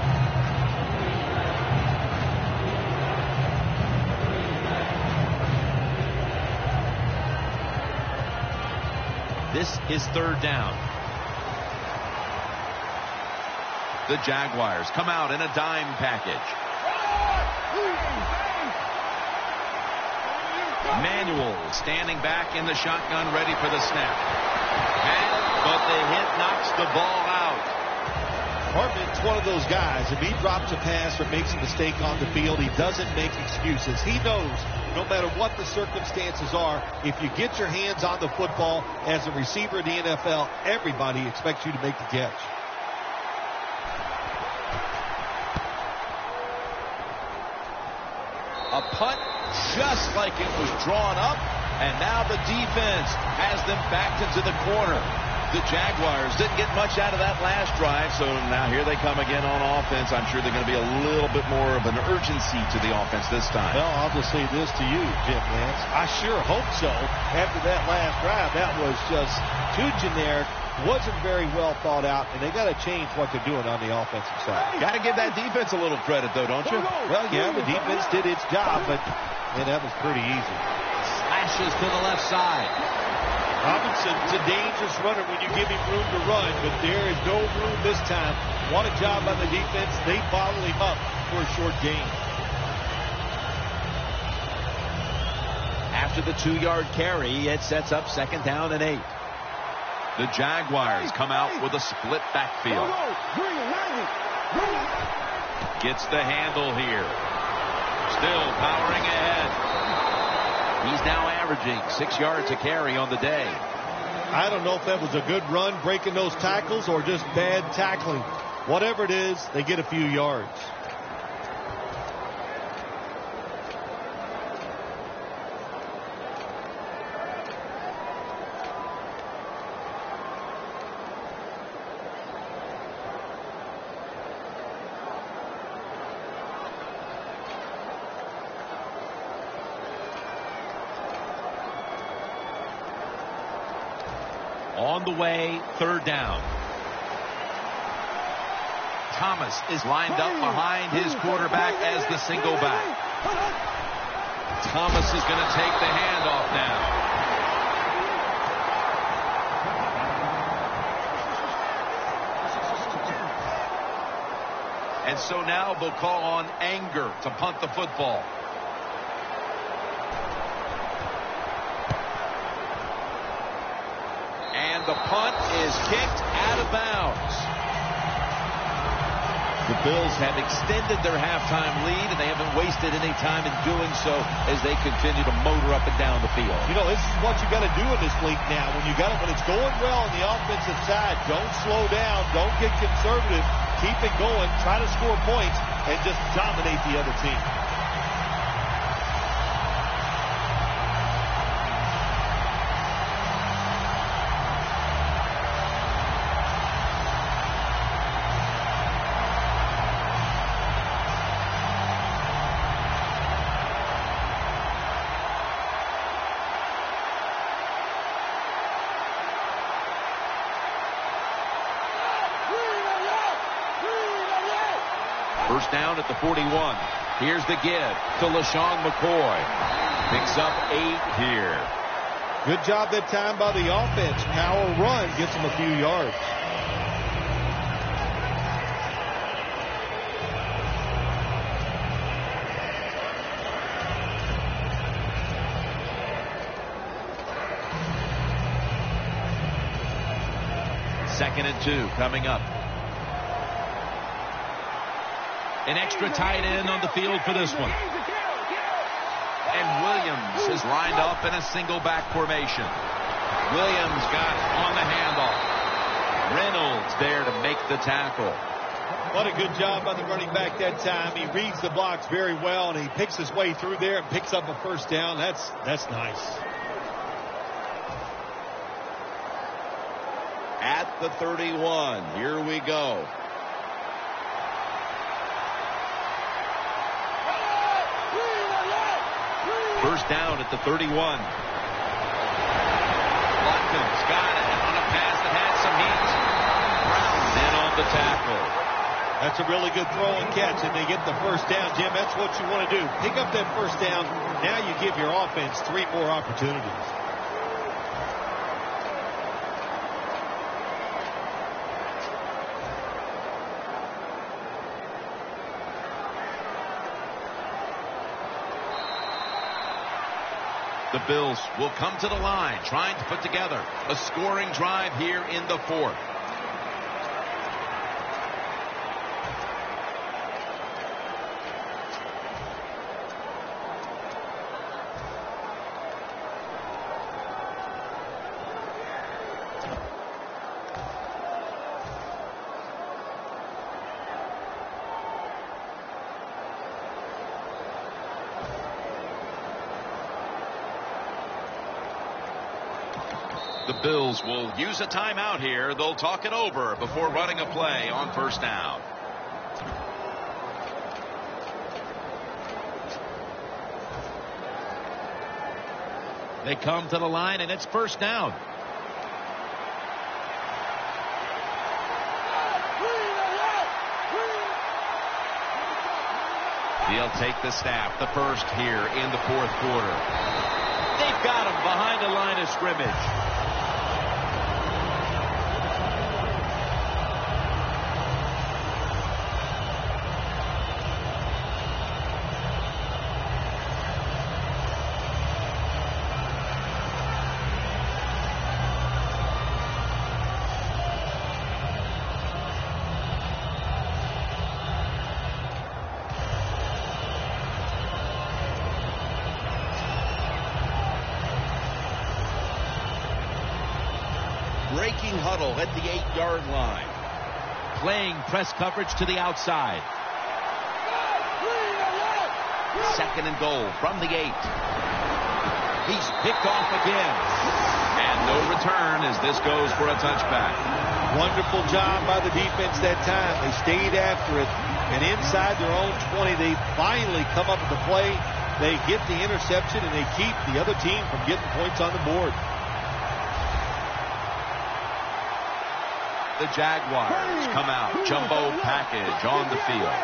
This is third down. The Jaguars come out in a dime package. Manuel standing back in the shotgun ready for the snap. And, but the hit knocks the ball out. Hartman's one of those guys. If he drops a pass or makes a mistake on the field, he doesn't make excuses. He knows no matter what the circumstances are, if you get your hands on the football as a receiver in the NFL, everybody expects you to make the catch. A punt just like it was drawn up, and now the defense has them backed into the corner the Jaguars didn't get much out of that last drive, so now here they come again on offense. I'm sure they're going to be a little bit more of an urgency to the offense this time. Well, I'll just say this to you, Jim Nantz. I sure hope so. After that last drive, that was just too generic, wasn't very well thought out, and they got to change what they're doing on the offensive side. Got to give that defense a little credit, though, don't you? Oh, well, yeah, the defense did its job, but man, that was pretty easy. Slashes to the left side. Robinson's a dangerous runner when you give him room to run, but there is no room this time. What a job by the defense. They bottle him up for a short gain. After the two-yard carry, it sets up second down and eight. The Jaguars come out with a split backfield. Oh, Gets the handle here. Still powering ahead. He's now averaging six yards a carry on the day. I don't know if that was a good run breaking those tackles or just bad tackling. Whatever it is, they get a few yards. The way, third down. Thomas is lined up behind his quarterback as the single back. Thomas is going to take the handoff now. And so now they'll call on Anger to punt the football. the punt is kicked out of bounds. The Bills have extended their halftime lead, and they haven't wasted any time in doing so as they continue to motor up and down the field. You know, this is what you got to do in this league now. When you got it, when it's going well on the offensive side, don't slow down, don't get conservative, keep it going, try to score points, and just dominate the other team. First down at the 41. Here's the give to LeSean McCoy. Picks up eight here. Good job that time by the offense. Power run gets them a few yards. Second and two coming up. An extra tight end on the field for this one. And Williams is lined up in a single back formation. Williams got on the handoff. Reynolds there to make the tackle. What a good job by the running back that time. He reads the blocks very well, and he picks his way through there and picks up a first down. That's that's nice. At the 31, here we go. first down at the 31. Watkins got it on a pass that had some heat. Brown in on the tackle. That's a really good throw and catch, and they get the first down. Jim, that's what you want to do. Pick up that first down. Now you give your offense three more opportunities. The Bills will come to the line, trying to put together a scoring drive here in the fourth. The Bills will use a timeout here. They'll talk it over before running a play on first down. They come to the line and it's first down. They'll take the snap, the first here in the fourth quarter. They've got him behind the line of scrimmage. Huddle at the eight-yard line. Playing press coverage to the outside. Second and goal from the eight. He's picked off again. And no return as this goes for a touchback. Wonderful job by the defense that time. They stayed after it. And inside their own 20, they finally come up with the play. They get the interception, and they keep the other team from getting points on the board. The Jaguars come out. Jumbo package on the field.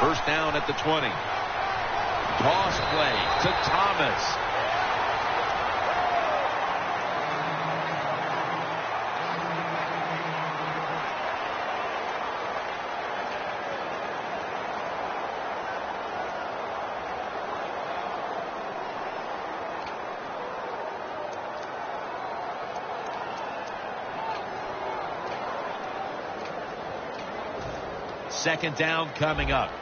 First down at the 20. Toss play to Thomas. Second down coming up.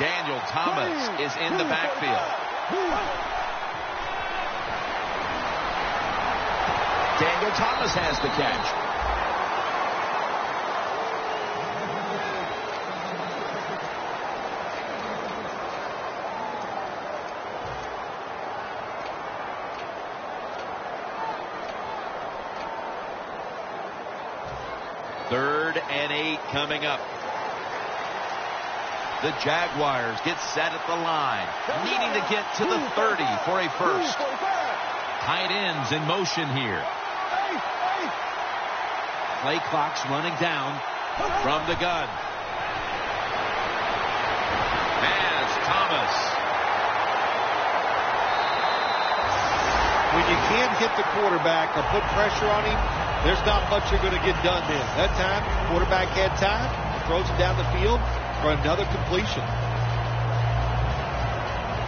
Daniel Thomas hmm. is in the hmm. backfield. Daniel Thomas has the catch. And eight coming up. The Jaguars get set at the line, needing to get to the 30 for a first. Tight ends in motion here. Play clock's running down from the gun. As Thomas. When you can't hit the quarterback or put pressure on him, there's not much you're going to get done then. That time, quarterback had time, throws it down the field for another completion.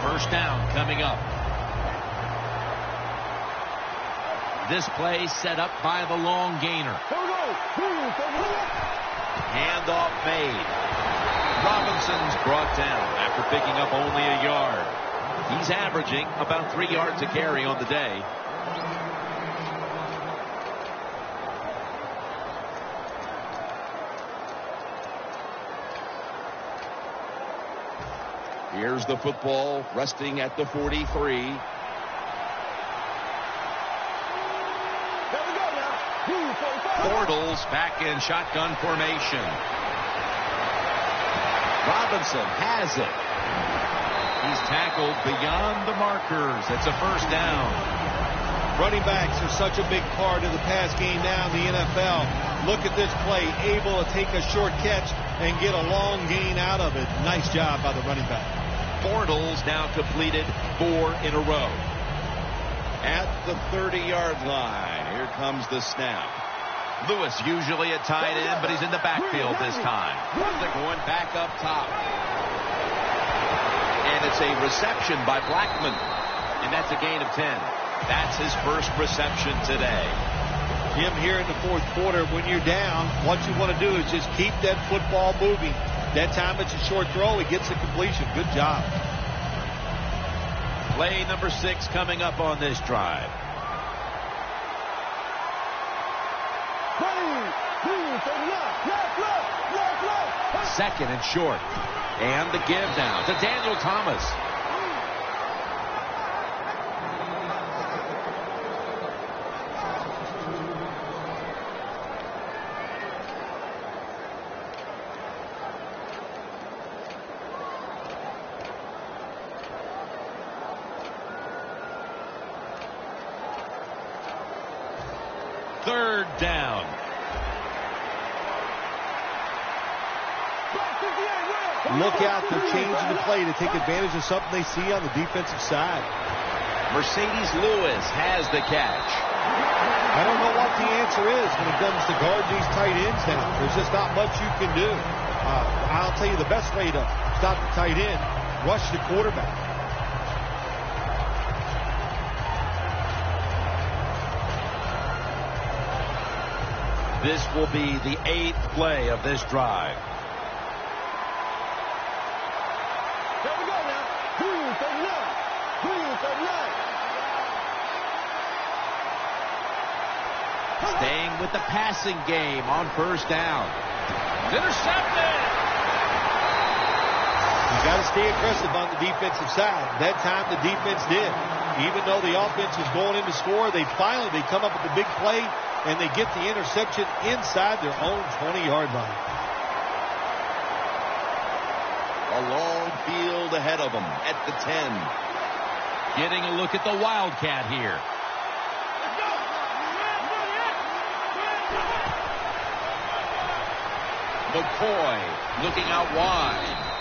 First down coming up. This play set up by the long gainer. Handoff made. Robinson's brought down after picking up only a yard. He's averaging about three yards a carry on the day. Here's the football resting at the 43. Bortles back in shotgun formation. Robinson has it. He's tackled beyond the markers. It's a first down. Running backs are such a big part of the pass game now in the NFL. Look at this play, able to take a short catch and get a long gain out of it. Nice job by the running back. Bortles now completed four in a row. At the 30-yard line, here comes the snap. Lewis usually a tight end, but he's in the backfield this time. They're going back up top. And it's a reception by Blackmon. And that's a gain of 10. That's his first reception today. Jim, here in the fourth quarter, when you're down, what you want to do is just keep that football moving. That time it's a short throw. He gets the completion. Good job. Play number six coming up on this drive. Second and short. And the give now to Daniel Thomas. Third down. Look out, they're changing the play to take advantage of something they see on the defensive side. Marcedes Lewis has the catch. I don't know what the answer is when it comes to guard these tight ends now. There's just not much you can do. Uh, I'll tell you the best way to stop the tight end, rush the quarterback. This will be the eighth play of this drive. Here we go now. Green 39. Green 39. Staying with the passing game on first down. Intercepted! You got to stay aggressive on the defensive side. That time the defense did. Even though the offense was going in to score, they finally they come up with the big play and they get the interception inside their own 20-yard line. A long field ahead of them at the 10. Getting a look at the Wildcat here. McCoy looking out wide.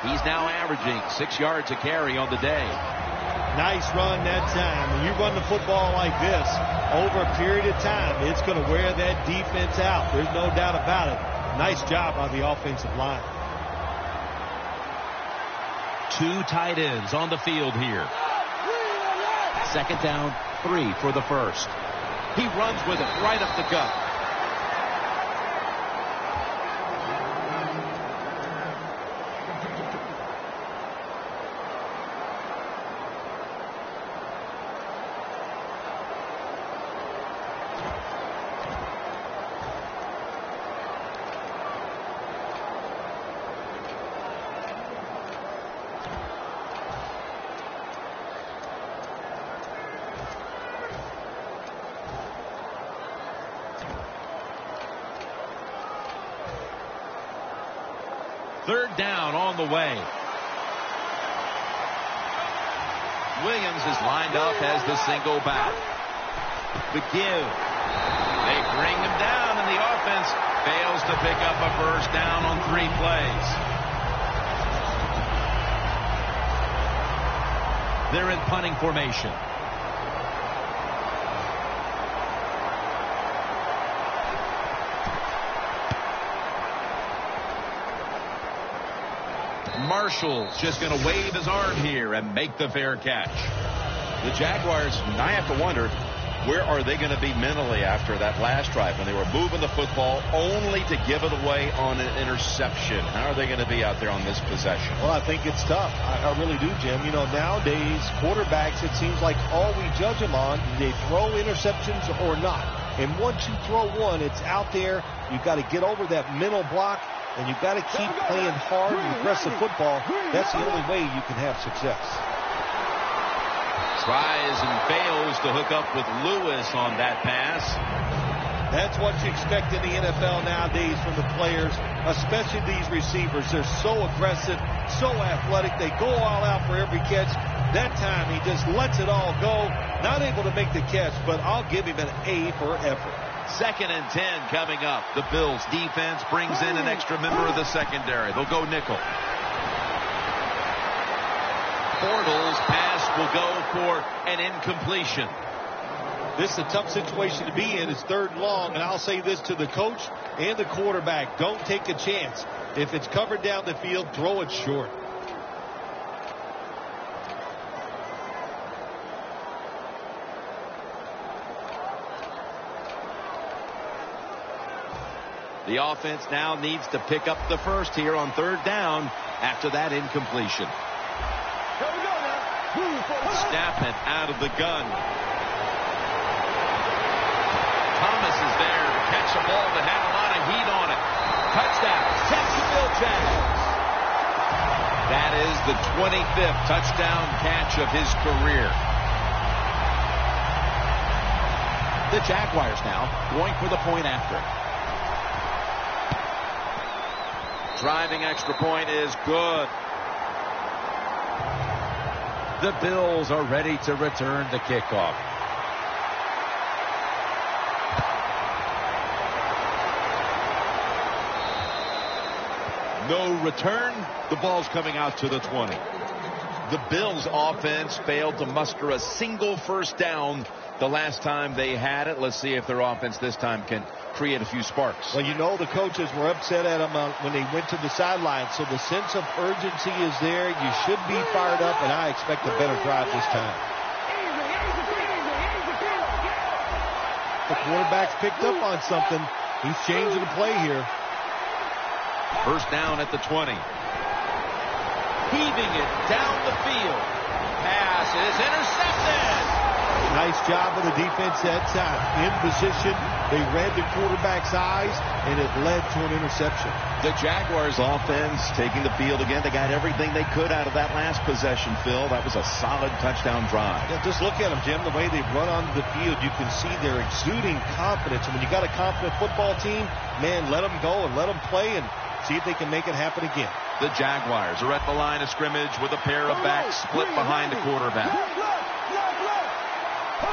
He's now averaging six yards a carry on the day. Nice run that time. When you run the football like this over a period of time, it's going to wear that defense out. There's no doubt about it. Nice job by the offensive line. Two tight ends on the field here. Second down, three for the first. He runs with it right up the gut. Third down on the way. Williams is lined up as the single back. The give. They bring him down, and the offense fails to pick up a first down on three plays. They're in punting formation. Marshall's just going to wave his arm here and make the fair catch. The Jaguars, I have to wonder, where are they going to be mentally after that last drive when they were moving the football only to give it away on an interception? How are they going to be out there on this possession? Well, I think it's tough. I, I really do, Jim. You know, nowadays, quarterbacks, it seems like all we judge them on, do they throw interceptions or not? And once you throw one, it's out there. You've got to get over that mental block and you've got to keep playing hard and aggressive football. That's the only way you can have success. Tries and fails to hook up with Lewis on that pass. That's what you expect in the NFL nowadays from the players, especially these receivers. They're so aggressive, so athletic. They go all out for every catch. That time he just lets it all go. Not able to make the catch, but I'll give him an A for effort. Second and 10 coming up. The Bills defense brings in an extra member of the secondary. They'll go nickel. Bortles pass will go for an incompletion. This is a tough situation to be in. It's third and long, and I'll say this to the coach and the quarterback. Don't take a chance. If it's covered down the field, throw it short. The offense now needs to pick up the first here on third down after that incompletion. Snap it out of the gun. Thomas is there to catch a ball that had a lot of heat on it. Touchdown, Jacksonville Jags. That is the 25th touchdown catch of his career. The Jaguars now going for the point after. Driving extra point is good. The Bills are ready to return the kickoff. No return. The ball's coming out to the 20. The Bills offense failed to muster a single first down the last time they had it. Let's see if their offense this time can create a few sparks. Well, you know the coaches were upset at them uh, when they went to the sideline, so the sense of urgency is there. You should be fired up, and I expect a better drive this time. The quarterback's picked up on something. He's changing the play here. First down at the 20. Heaving it down the field. Pass is intercepted. Nice job of the defense that time. In position, they read the quarterback's eyes, and it led to an interception. The Jaguars offense taking the field again. They got everything they could out of that last possession, Phil. That was a solid touchdown drive. Yeah, just look at them, Jim. The way they run onto the field, you can see they're exuding confidence. And when you got a confident football team, man, let them go and let them play and see if they can make it happen again. The Jaguars are at the line of scrimmage with a pair of backs split behind the quarterback.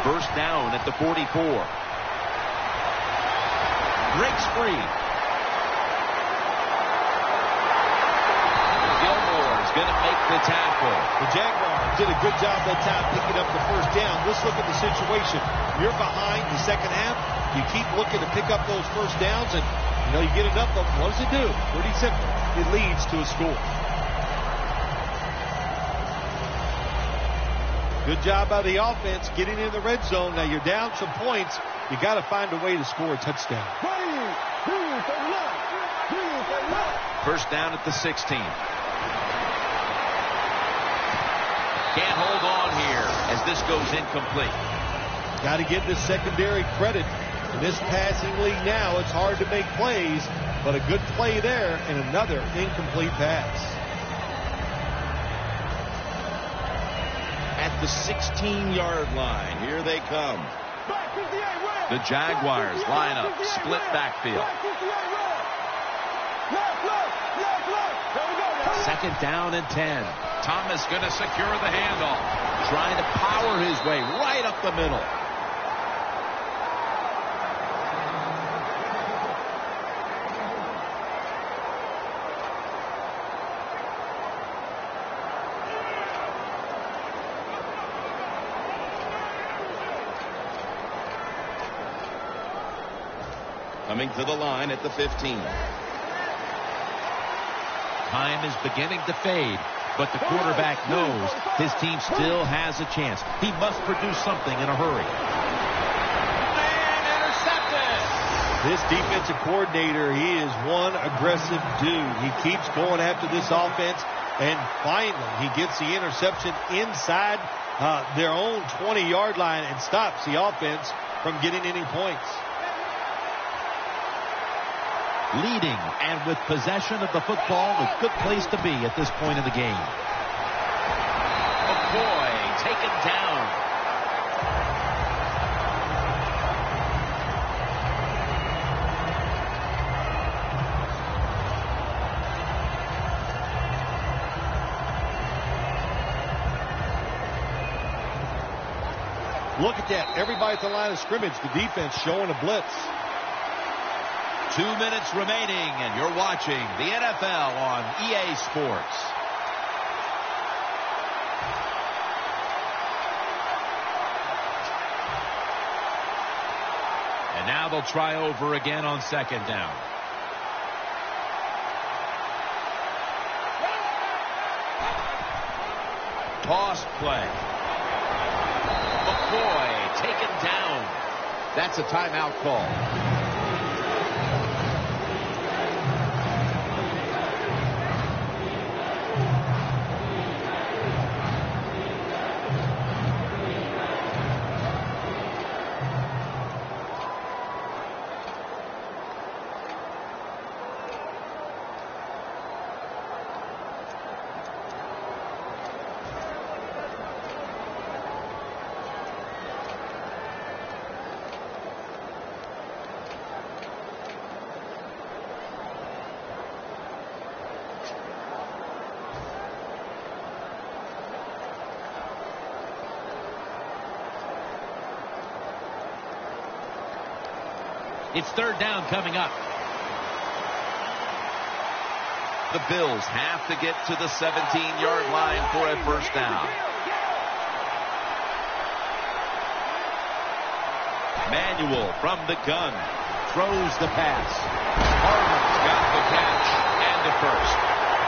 First down at the 44. Breaks free. Gilmore is going to make the tackle. The Jaguars did a good job that time picking up the first down. Let's look at the situation. You're behind the second half. You keep looking to pick up those first downs, and you know you get enough of them. What does it do? Pretty simple. It leads to a score. Good job by the offense getting in the red zone. Now you're down some points. You got to find a way to score a touchdown. First down at the 16. Can't hold on here as this goes incomplete. Got to give the secondary credit. In this passing league now, it's hard to make plays, but a good play there and another incomplete pass. The 16-yard line. Here they come. The Jaguars line up, split backfield. Second down and 10. Thomas going to secure the handoff. Trying to power his way right up the middle. Coming to the line at the 15. Time is beginning to fade, but the quarterback knows his team still has a chance. He must produce something in a hurry. And intercepted! This defensive coordinator, he is one aggressive dude. He keeps going after this offense, and finally he gets the interception inside uh, their own 20-yard line and stops the offense from getting any points leading and with possession of the football. A good place to be at this point in the game. McCoy taken down. Look at that. Everybody at the line of scrimmage. The defense showing a blitz. Two minutes remaining, and you're watching the NFL on EA Sports. And now they'll try over again on second down. Toss play. McCoy taken down. That's a timeout call. It's third down coming up. The Bills have to get to the 17-yard line for a first down. Manuel from the gun throws the pass. Harmon's got the catch and the first.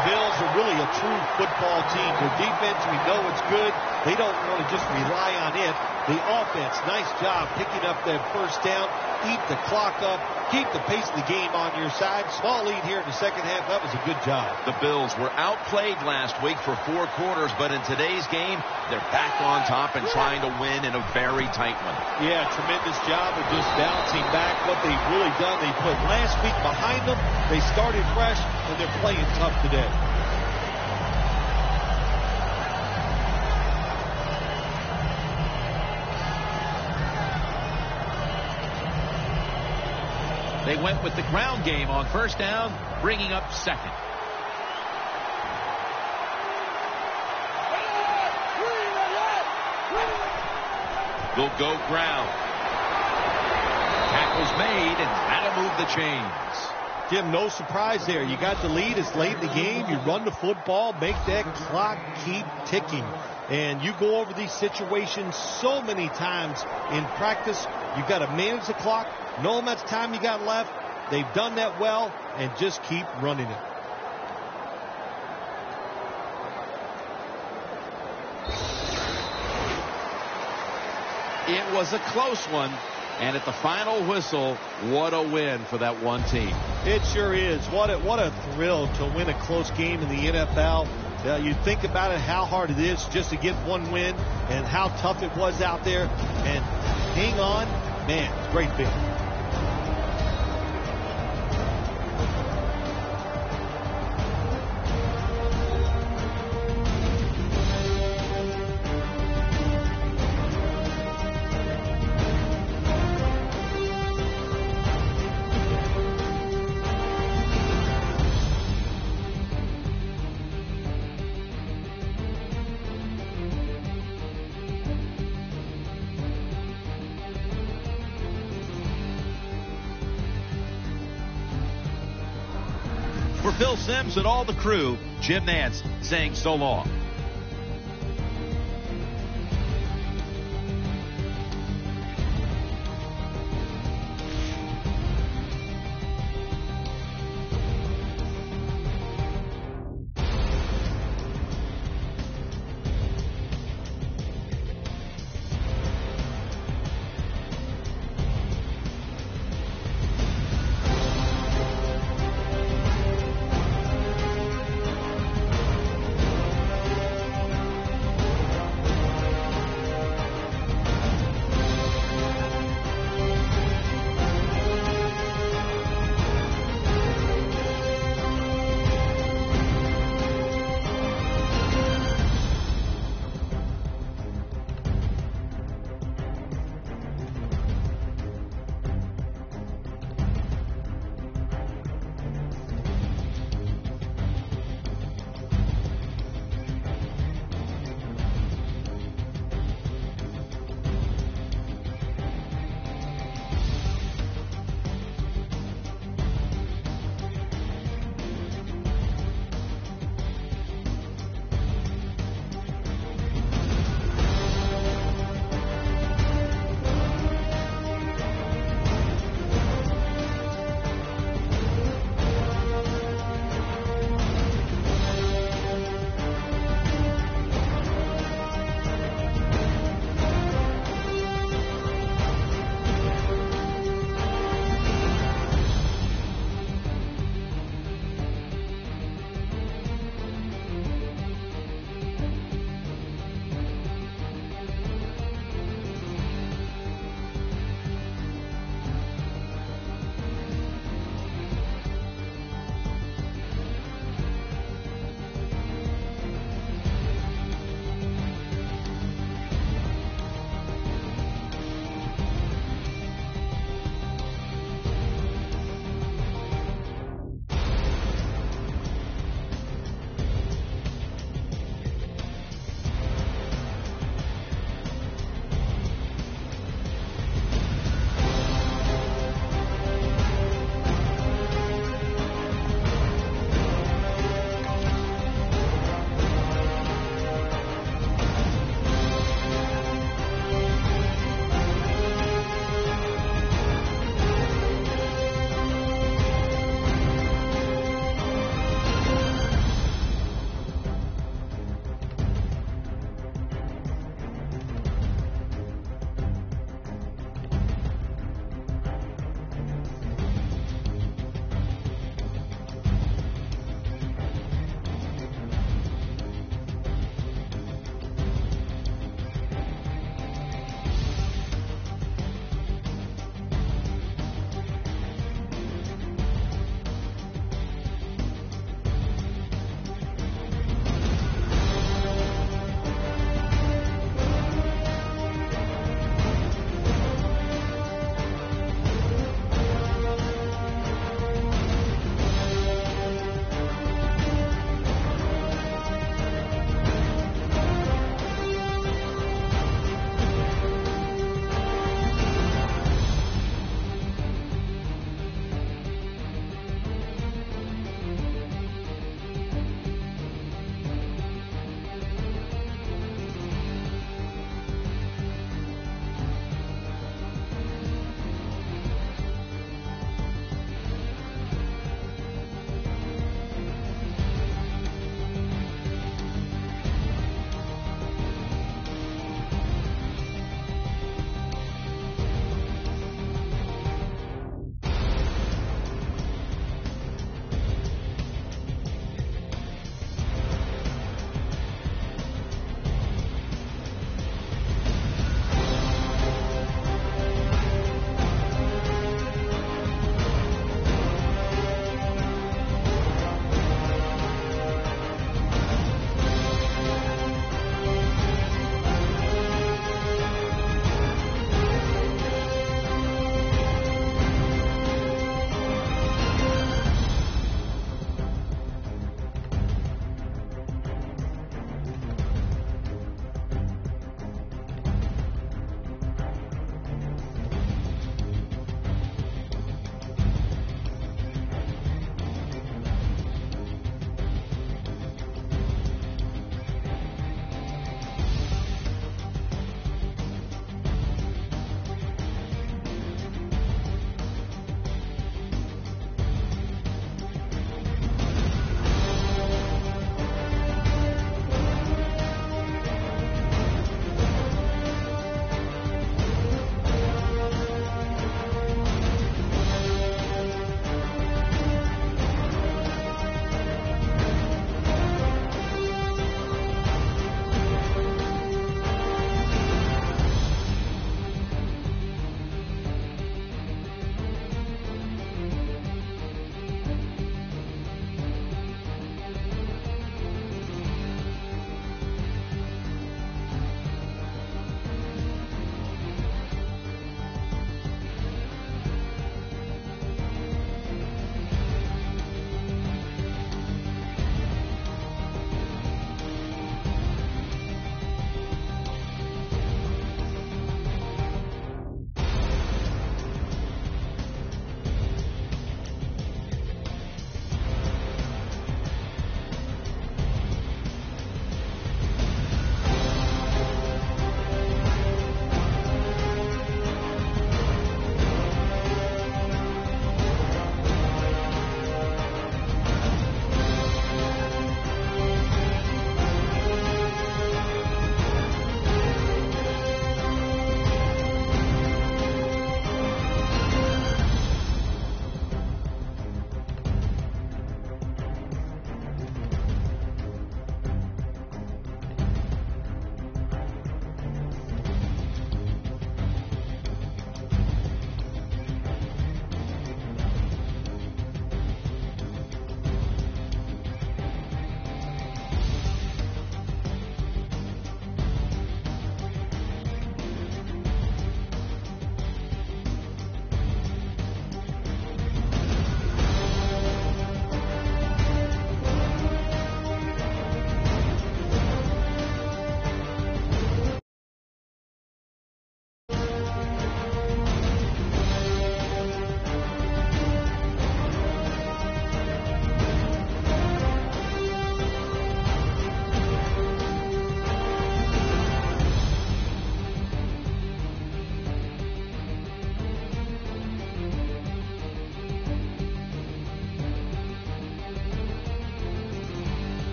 The Bills are really a true football team. Their defense, we know it's good. They don't to just rely on it. The offense, nice job picking up that first down eat the clock up, keep the pace of the game on your side. Small lead here in the second half. That was a good job. The Bills were outplayed last week for four quarters, but in today's game, they're back on top and trying to win in a very tight one. Yeah, tremendous job of just bouncing back. What they've really done, they put last week behind them. They started fresh, and they're playing tough today. They went with the ground game on first down, bringing up second. They'll go ground. Tackles made, and that'll move the chains. Jim, no surprise there. You got the lead. It's late in the game. You run the football, make that clock keep ticking. And you go over these situations so many times in practice. You've got to manage the clock, know how much time you got left. They've done that well, and just keep running it. It was a close one. And at the final whistle, what a win for that one team. It sure is. What a, what a thrill to win a close game in the NFL. Uh, you think about it, how hard it is just to get one win and how tough it was out there. And hang on, man, great feeling. Phil Simms and all the crew, Jim Nantz saying so long.